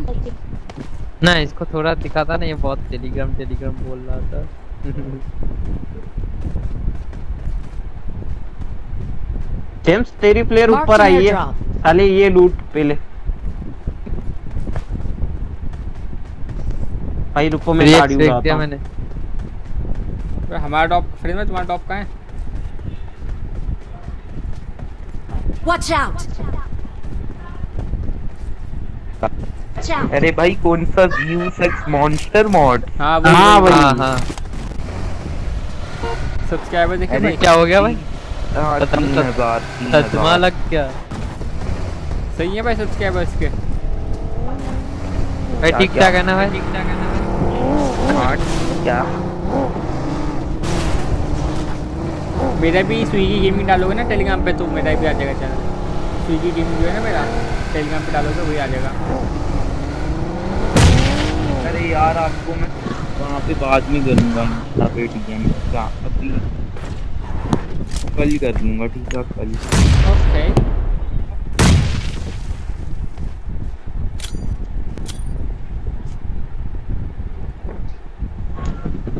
ना इसको थोड़ा दिखा था ना ये बहुत टेलीग्राम टेलीग्राम बोल रहा था। जेम्स तेरी प्लेयर ऊपर आई है. साले ये लूट पहले। भाई रुको मैं गाड़ी उड़ाता दिया मैंने। हमारा टॉप फ्रेंड में तुम्हारा टॉप कहाँ है? Watch out! अरे भाई कौन सा व्यू सेक्स मॉन्स्टर मॉड हाँ वो हाँ भाई। हाँ हाँ। सब्सक्राइबर देखे भाई। क्या हो गया भाई? हाँ, खत्म तीन हज़ार सदमा लग गया। सही है भाई सब्सक्राइबर इसके भाई ठीक ठाक है ना भाई? ठीक ठाक है। ना भाई हाँ, क्या मेरा भी स्विगी गेमिंग डालोगे ना टेलीग्राम पे तो मेरा भी आ जाएगा चैनल स्विगी गेमिंग जो है ना मेरा टेलीग्राम पे डालोगे वही आ जाएगा। अरे यार आपको मैं वहाँ पे बाद में करूँगा। इंस्टा पे डीएम क्या अभी कल कर दूँगा ठीक है? कल ओके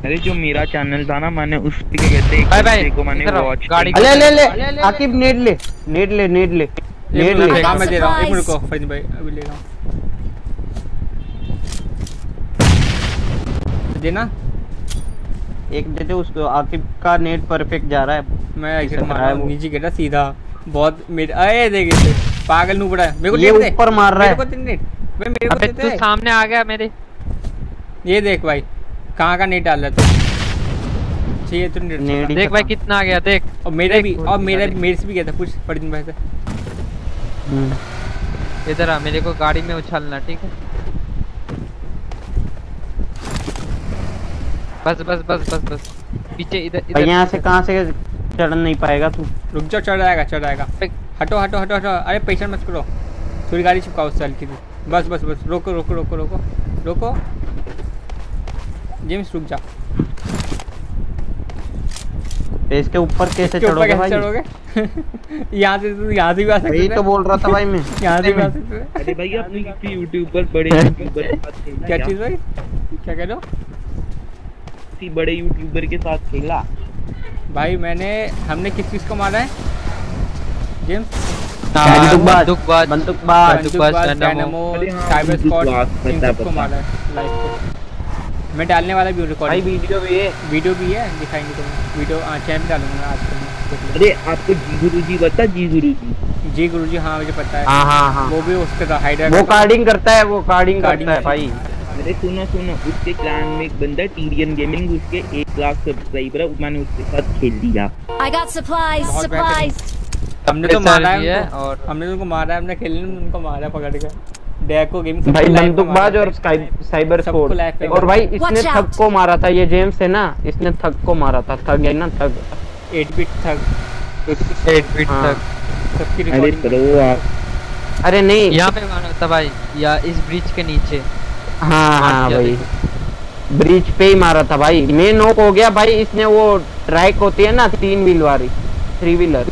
अरे जो मेरा चैनल था ना मैंने उस पे क्या कहते हैं भाई, को मैंने वॉच गाड़ी अले ले ले आकिब नेट ले। नेट ले नेट ले नेट ले हाँ मैं दे रहा हूँ एक मिनट को फरीद भाई अभी ले रहा हूँ। देना एक देते उसको आकिब का नेट परफेक्ट जा रहा है। मैं एग्जिट मार रहा हूँ? नीचे गिरा सीधा। बहुत मेरे अरे देख इसे पागल नू बड़ा मेरे को ये ऊपर मार रहा है। मेरे को दे नेट भाई मेरे को तू सामने आ गया मेरे। ये देख भाई। कहाँ का नेट डाल रहा तू? चाहिए तो नेट देख भाई कितना आ गया देख। और मेरा भी और मेरा मेरे से भी गया था पूछ फरीद भाई से। हम्म। इधर आ मेरे को गाड़ी में उछालना ठीक है? बस बस बस बस बस। पीछे इधर इधर। यहाँ से कहाँ से चढ़ नहीं पाएगा तू? रुक जाओ चढ़ आएगा चढ़ आएगा। हटो हटो हटो हटो। अरे पैसा मत करो। थोड़ी गाड़ी चुकाओ उस साल की बस बस बस। रोको रोको रोको रोको। रोको। जेम्स रुक जा। तो इसके ऊपर कैसे चढ़ोगे भाई? चढ़ोगे? यहाँ से तू यहाँ से भी आ सकते यही। तो बोल रहा था भाई मैं। यहाँ से भी आ सकते। अरे भाई आपने किसी यूट्यूबर बड़े यूट्यूबर के क्या चीज़ भाई? क्या कह रहे हो? किसी बड़े यूट्यूबर के साथ खेला? भाई मैंने हमने किस चीज़ को मारा है? जेम्स? बंदूकबाज। बंदूकबाज। बंदूकबाज बंदूकबाज, डायनामो। हाँ, साइबर स्क्वाड इन सबको मारा है लाइव पे मैं डालने वाला भी हूँ भाई वीडियो भी है। वीडियो भी है दिखाएँगे तुम्हें। वीडियो हाँ चैनल डालूँगा आज कल मैं, देख लो। अरे आपको जी गुरु जी बता जी गुरु जी जी गुरुजी हाँ मुझे पता है। हाँ हाँ हाँ। वो भी उसके था हाइडर वो कार्डिंग करता है वो कार्डिंग करता है भाई। अरे सुनो सुनो उसके क्लान में एक बंदा टीरियन गेमिंग उसके एक लाख सब्सक्राइबर है मैंने उसके साथ खेल लिया। I got supplies, supplies. हमने तो मारा है है और- हमने उनको मारा है हमने खेलने में उनको मारा पकड़ कर डेको गेम भाई बंदूकबाज और साइबर स्कोर और भाई इसने! थग को मारा था ये जेम्स है ना? इसने थग को मारा था थग है ना थग। 8 बिट था 8 बिट हाँ। तक सबकी अरे रिकॉर्डिंग आप अरे नहीं। यहाँ पे मारा था भाई या इस ब्रिज के नीचे। हाँ हाँ भाई। ब्रिज पे ही मारा था भाई। मैं नॉक हो गया भाई इसने वो ट्रैक होती है ना तीन व्हील वाली थ्री व्हीलर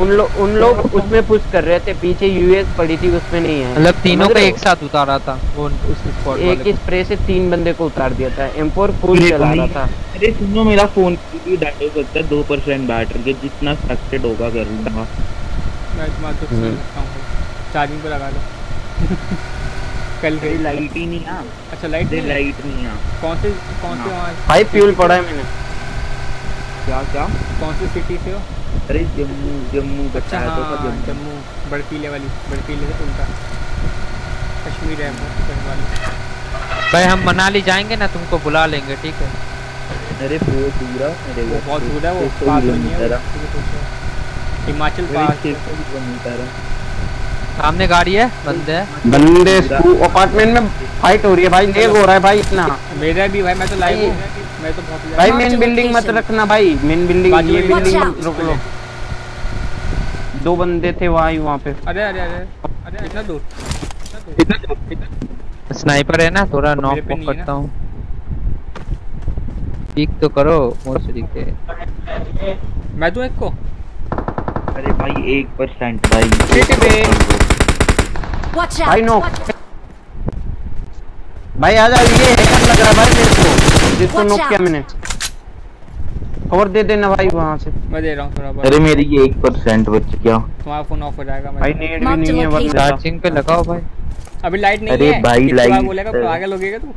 उन लोग उन लोग उसमें पुश कर रहे थे पीछे यूएस पड़ी थी उसमें नहीं है। मतलब तीनों को एक साथ उतारा था वो उस स्पॉट एक स्प्रे से तीन बंदे को उतार दिया था एम4 फुल अरे चला रहा था। अरे सुनो मेरा फ़ोन भी डाटा हो सकता है दो परसेंट बैटरी के जितना सस्टेड होगा कर लूँगा। मैं तुम्हारा तो हूँ। चार्जिंग पे लगा लो कल गई। लाइट ही नहीं आ अच्छा लाइट नहीं लाइट नहीं आ कौन से कौन से भाई फ्यूल पड़ा है मैंने। क्या क्या? कौन सी सिटी से हो? अरे जम्मू जम्मू अच्छा बताया तो हाँ जम्मू। जम्मू बड़कीले वाली बड़कीले से उनका कश्मीर है वाली। भाई हम मनाली जाएँगे ना तुमको बुला लेंगे ठीक है? अरे बहुत दूर है मेरे वो बहुत दूर है वो पास में नहीं है। हिमाचल पास 600 किलोमीटर सामने गाड़ी है बंदे है। बंदे अपार्टमेंट में फाइट हो रही है भाई लेग हो रहा है भाई इतना। मेरा भी भाई मैं तो लाइव हूँ। मैं तो बहुत भाई मेन बिल्डिंग मत रखना भाई मेन बिल्डिंग ये बिल्डिंग रोक लो। दो बंदे थे वहाँ ही वहाँ पे। अरे अरे अरे अरे इतना दूर स्नाइपर है ना थोड़ा नॉक मेरे पे नहीं करता हूँ। ठीक तो करो मोस्टली के मैं दूँ एक को? अरे भाई एक परसेंट भाई। ठीक है भाई out! नो भाई आ जाओ ये हैकर लग रहा है भाई मेरे को। जिसको Watch नॉक किया. मैंने। कवर दे देना भाई वहाँ से। मैं दे रहा हूँ थोड़ा अरे मेरी ये एक परसेंट बच गया। तुम्हारा फ़ोन ऑफ़ हो जाएगा मैं भाई नेट भी नहीं है location. चार्जिंग पे लगाओ भाई। अभी लाइट नहीं अरे है। भाई, कितनी बार बोलेगा पागल हो। गएगा तू।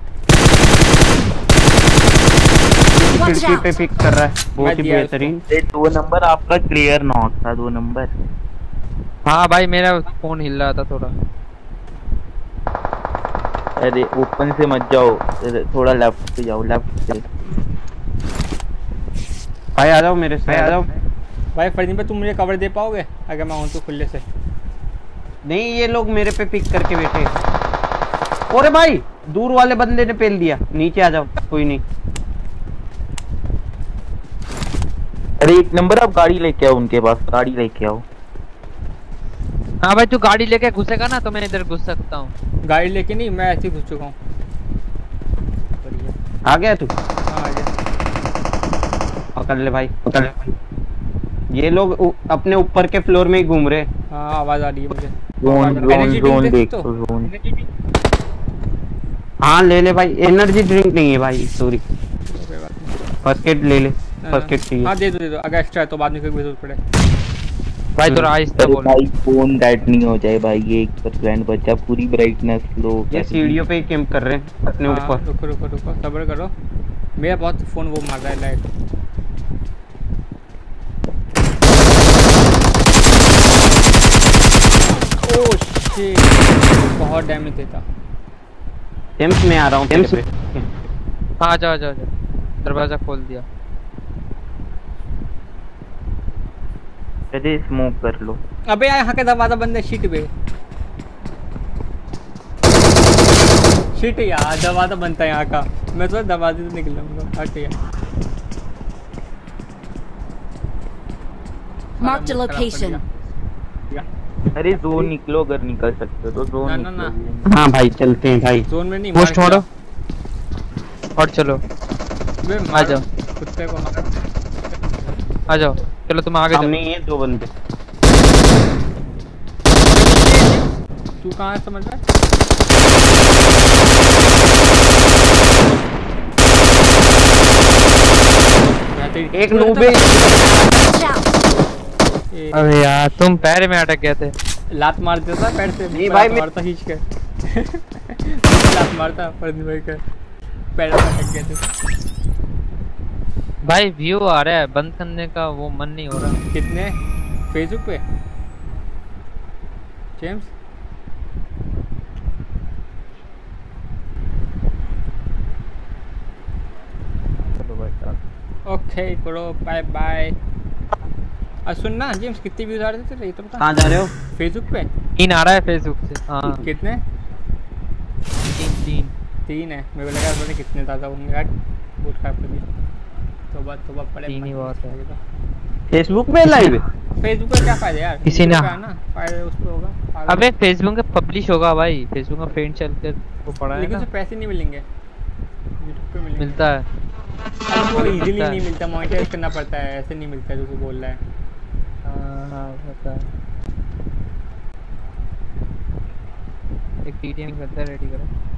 खिड़की पे पिक कर रहा है। बहुत ही बेहतरीन। अरे दो नंबर आपका क्लियर नॉक था दो नंबर हाँ भाई मेरा फ़ोन हिल रहा था थोड़ा। अरे ओपन से मत जाओ। थोड़ा लेफ़्ट से जाओ लेफ़्ट से। भाई आ जाओ मेरे से आ जाओ। भाई फरीदीन पे तुम मुझे कवर दे पाओगे? अगर मैं आऊँ तो खुले से। नहीं ये लोग मेरे पे पिक करके बैठे अरे भाई दूर वाले बंदे ने पेल दिया। नीचे आ जाओ कोई नहीं। अरे एक नंबर आप गाड़ी लेके आओ उनके पास। गाड़ी लेके आओ। हाँ भाई तू गाड़ी लेके घुसेगा ना तो मैं इधर घुस सकता हूँ। गाड़ी लेके नहीं मैं ऐसे घुस चुका हूँ। आ गया तू? हाँ आ गया। पकड़ ले भाई पकड़ ले भाई। ये लोग उ, अपने ऊपर के फ्लोर में ही घूम रहे। हाँ आवाज़ आ रही है मुझे। जोन Energy drink देख तो। तो हाँ ले ले भाई एनर्जी ड्रिंक नहीं है भाई सॉरी। फ़र्स्ट एड ले ले हाँ, फ़र्स्ट एड चाहिए। हाँ दे दो दे दो। अगर एक्स्ट्रा है तो बाद में कोई ज़रूरत पड़े। भाई थोड़ा आहिस्ता अरे बोलो भाई फ़ोन डेड नहीं हो जाए भाई ये एक परसेंट बचा पूरी ब्राइटनेस लो ये सीढ़ियों पे ही कैंप कर रहे हैं अपने हाँ, ऊपर। रुको रुको रुको सब्र करो। मेरा बहुत फ़ोन वो मार रहा है लाइट ओह शिट बहुत डैमेज देता। जेम्स में आ रहा हूँ पे हाँ आ जाओ आ जाओ आ जाओ दरवाज़ा खोल दिया। अरे स्मोक कर लो। अबे यार यहाँ का दरवाज़ा बंद है शीट पे। शीट यार दरवाज़ा बनता है यहाँ का। मैं तो दरवाजे से निकल जाऊँगा हट यार। मुझे खराब कर अरे जोन निकलो अगर निकल सकते हो तो जोन ना, ना, ना। हाँ भाई चलते हैं भाई। जोन में नहीं पोस्ट मार मारो और चलो। आ जाओ। कुत्ते को मारो आ जाओ। चलो तुम आगे सामने जाओ। ही है दो बंदे। तू कहाँ है समझ रहा है? एक नोबे। अरे यार तुम पैर में अटक गए थे। लात मार देता पैर से। नहीं भाई, मारता खींच के। लात मारता फर्जी भाई का। पैर में अटक गए थे। भाई व्यू आ रहा है। बंद करने का वो मन नहीं हो रहा। कितने? फेसबुक पे? जेम्स चलो भाई चलो। ओके करो बाय बाय और सुन ना जेम्स कितने व्यूज़ आ रहे थे तेरे? तो बता। कहाँ जा रहे हो? फेसबुक पे? तीन आ रहा है फेसबुक से। हाँ। कितने? तीन तीन। तीन है। मेरे को लगा पता नहीं कितने ज़्यादा होंगे। यार बहुत खराब कर दिया। तोबा तोबा पड़े तीन ही बहुत है। फेसबुक पे लाइव फेसबुक पे क्या फ़ायदा यार? किसी ने- YouTube ना? फ़ायदा उस पे होगा। अबे फेसबुक पे। पब्लिश होगा भाई। फेसबुक में फ्रेंड चल कर वो पड़ा है लेकिन उसे पैसे नहीं मिलेंगे। यूट्यूब पे मिलेंगे। मिलता है। वो इजीली नहीं मिलता मोनेटाइज करना पड़ता है। ऐसे नहीं मिलता जो तू बोल रहा है। हाँ, हाँ हाँ। पता है। एक टीटीएम करता है रेडी करो।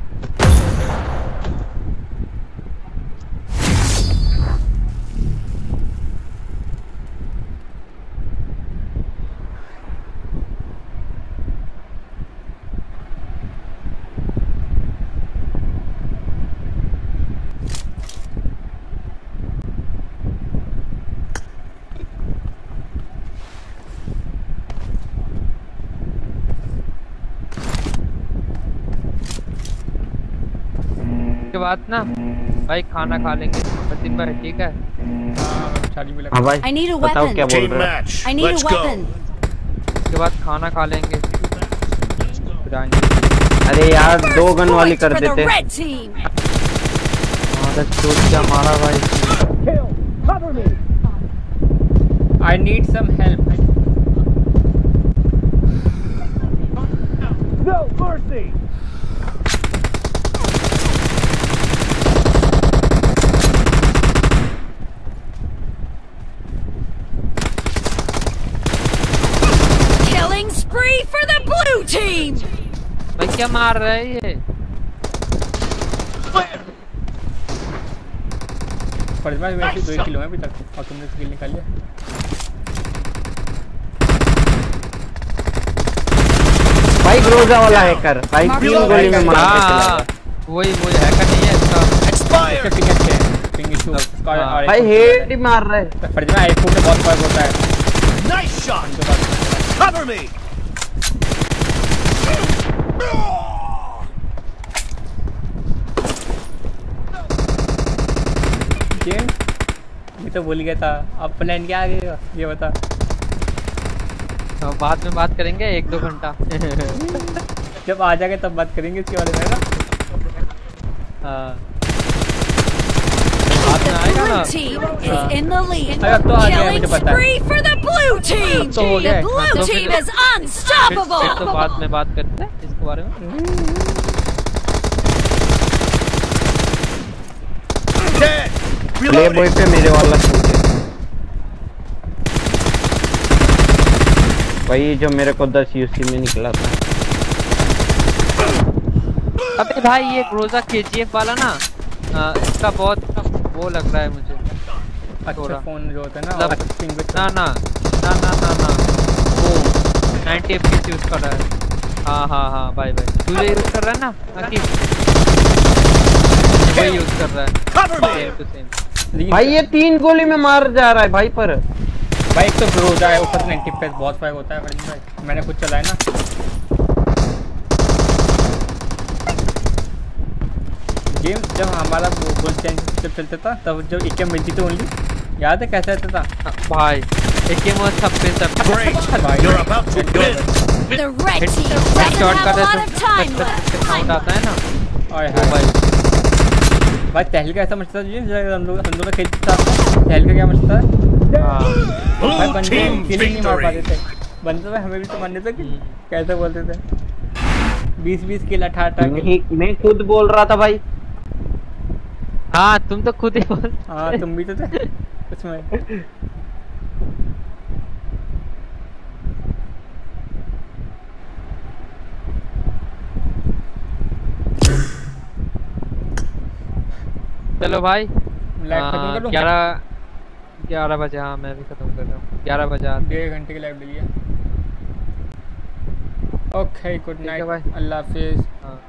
उसके बाद ना भाई खाना खा लेंगे प्रदीप भाई ठीक है हाँ चार्जिंग भी लगा भाई I need a weapon. क्या बोल रहे. I need a weapon. उसके बाद खाना खा लेंगे अरे यार दो गन वाली कर देते. हाँ क्या मारा भाई I need some help No mercy. Killing spree for the blue team. भाई क्या मार रहा है ये? परिमा वैसे दो ही किलो हैं अभी तक और तुमने स्किल निकाल लिया। भाई ग्रोजा वाला हैकर भाई तीन गोली में मार के हाँ हाँ। वही वो हैकर नहीं है इसका। इसके पिंग अच्छे हैं। पिंग इशू भाई हेड ही मार रहा है। परिमा आईफोन में बहुत फ़र्क होता है। Nice shot. Cover me. James ये तो भूल गया था अब प्लान क्या आ गया ये बता हाँ, बाद में बात करेंगे एक दो घंटा जब आ जाएगा तब बात करेंगे इसके बारे में ना हाँ. अरे अब तो आ गया मुझे पता है. तो हो गया है। तो. तो बाद में बात करते हैं इसके बारे में प्ले बॉय पे मेरे वाला शूट है वही जो मेरे को दस यूसी में निकला था अबे भाई ये रोजा केजीएफ वाला ना आ, इसका बहुत वो लग रहा है मुझे। अच्छा फ़ोन जो होता है ना मतलब- ना ना ना ना ना ना। वो 90 एफपीएस यूज़ कर रहा है। हाँ हाँ हाँ भाई भाई। तू जो यूज़ कर रहा है ना आकिब? वही यूज़ कर रहा है। सेम टू सेम भाई ये तीन गोली में मार जा रहा है भाई पर। भाई एक तो ग्रोजा है ऊपर से नेगेटिव फेस बहुत फ़र्क होता है भाई मैंने खुद चलाया ना। गेम जब हमारा गोल चेंज जब चलता था तब जब एक मिलती थी ओनली याद है कैसा रहता था? हाँ, भाई एक गेम और छब्बीस Great. भाई You're about to win. The red Hit- team head doesn't shot have कर a रहे lot तो of time left. साउंड आता है ना। और वो भाई तहल का ऐसा मचता है जी हम लोग हम लोग खेल था। तहलका क्या मचता है हाँ भाई बंदे किलिंग नहीं मार पाते थे। बंदे तो हमें भी तो मानने थे कि हम्म। कैसे बोलते थे? बीस बीस किल अठारह अठारह किल। नहीं मैं खुद बोल रहा था भाई। हाँ तुम तो खुद ही बोल हाँ तुम भी तो थे। उसमें। चलो भाई दूँ? ग्यारह ग्यारह बजे हाँ मैं भी खत्म कर रहा हूँ। ग्यारह बजे डेढ़ घंटे की है। ओके गुड नाइट भाई। अल्लाह हाफिज़। हाँ।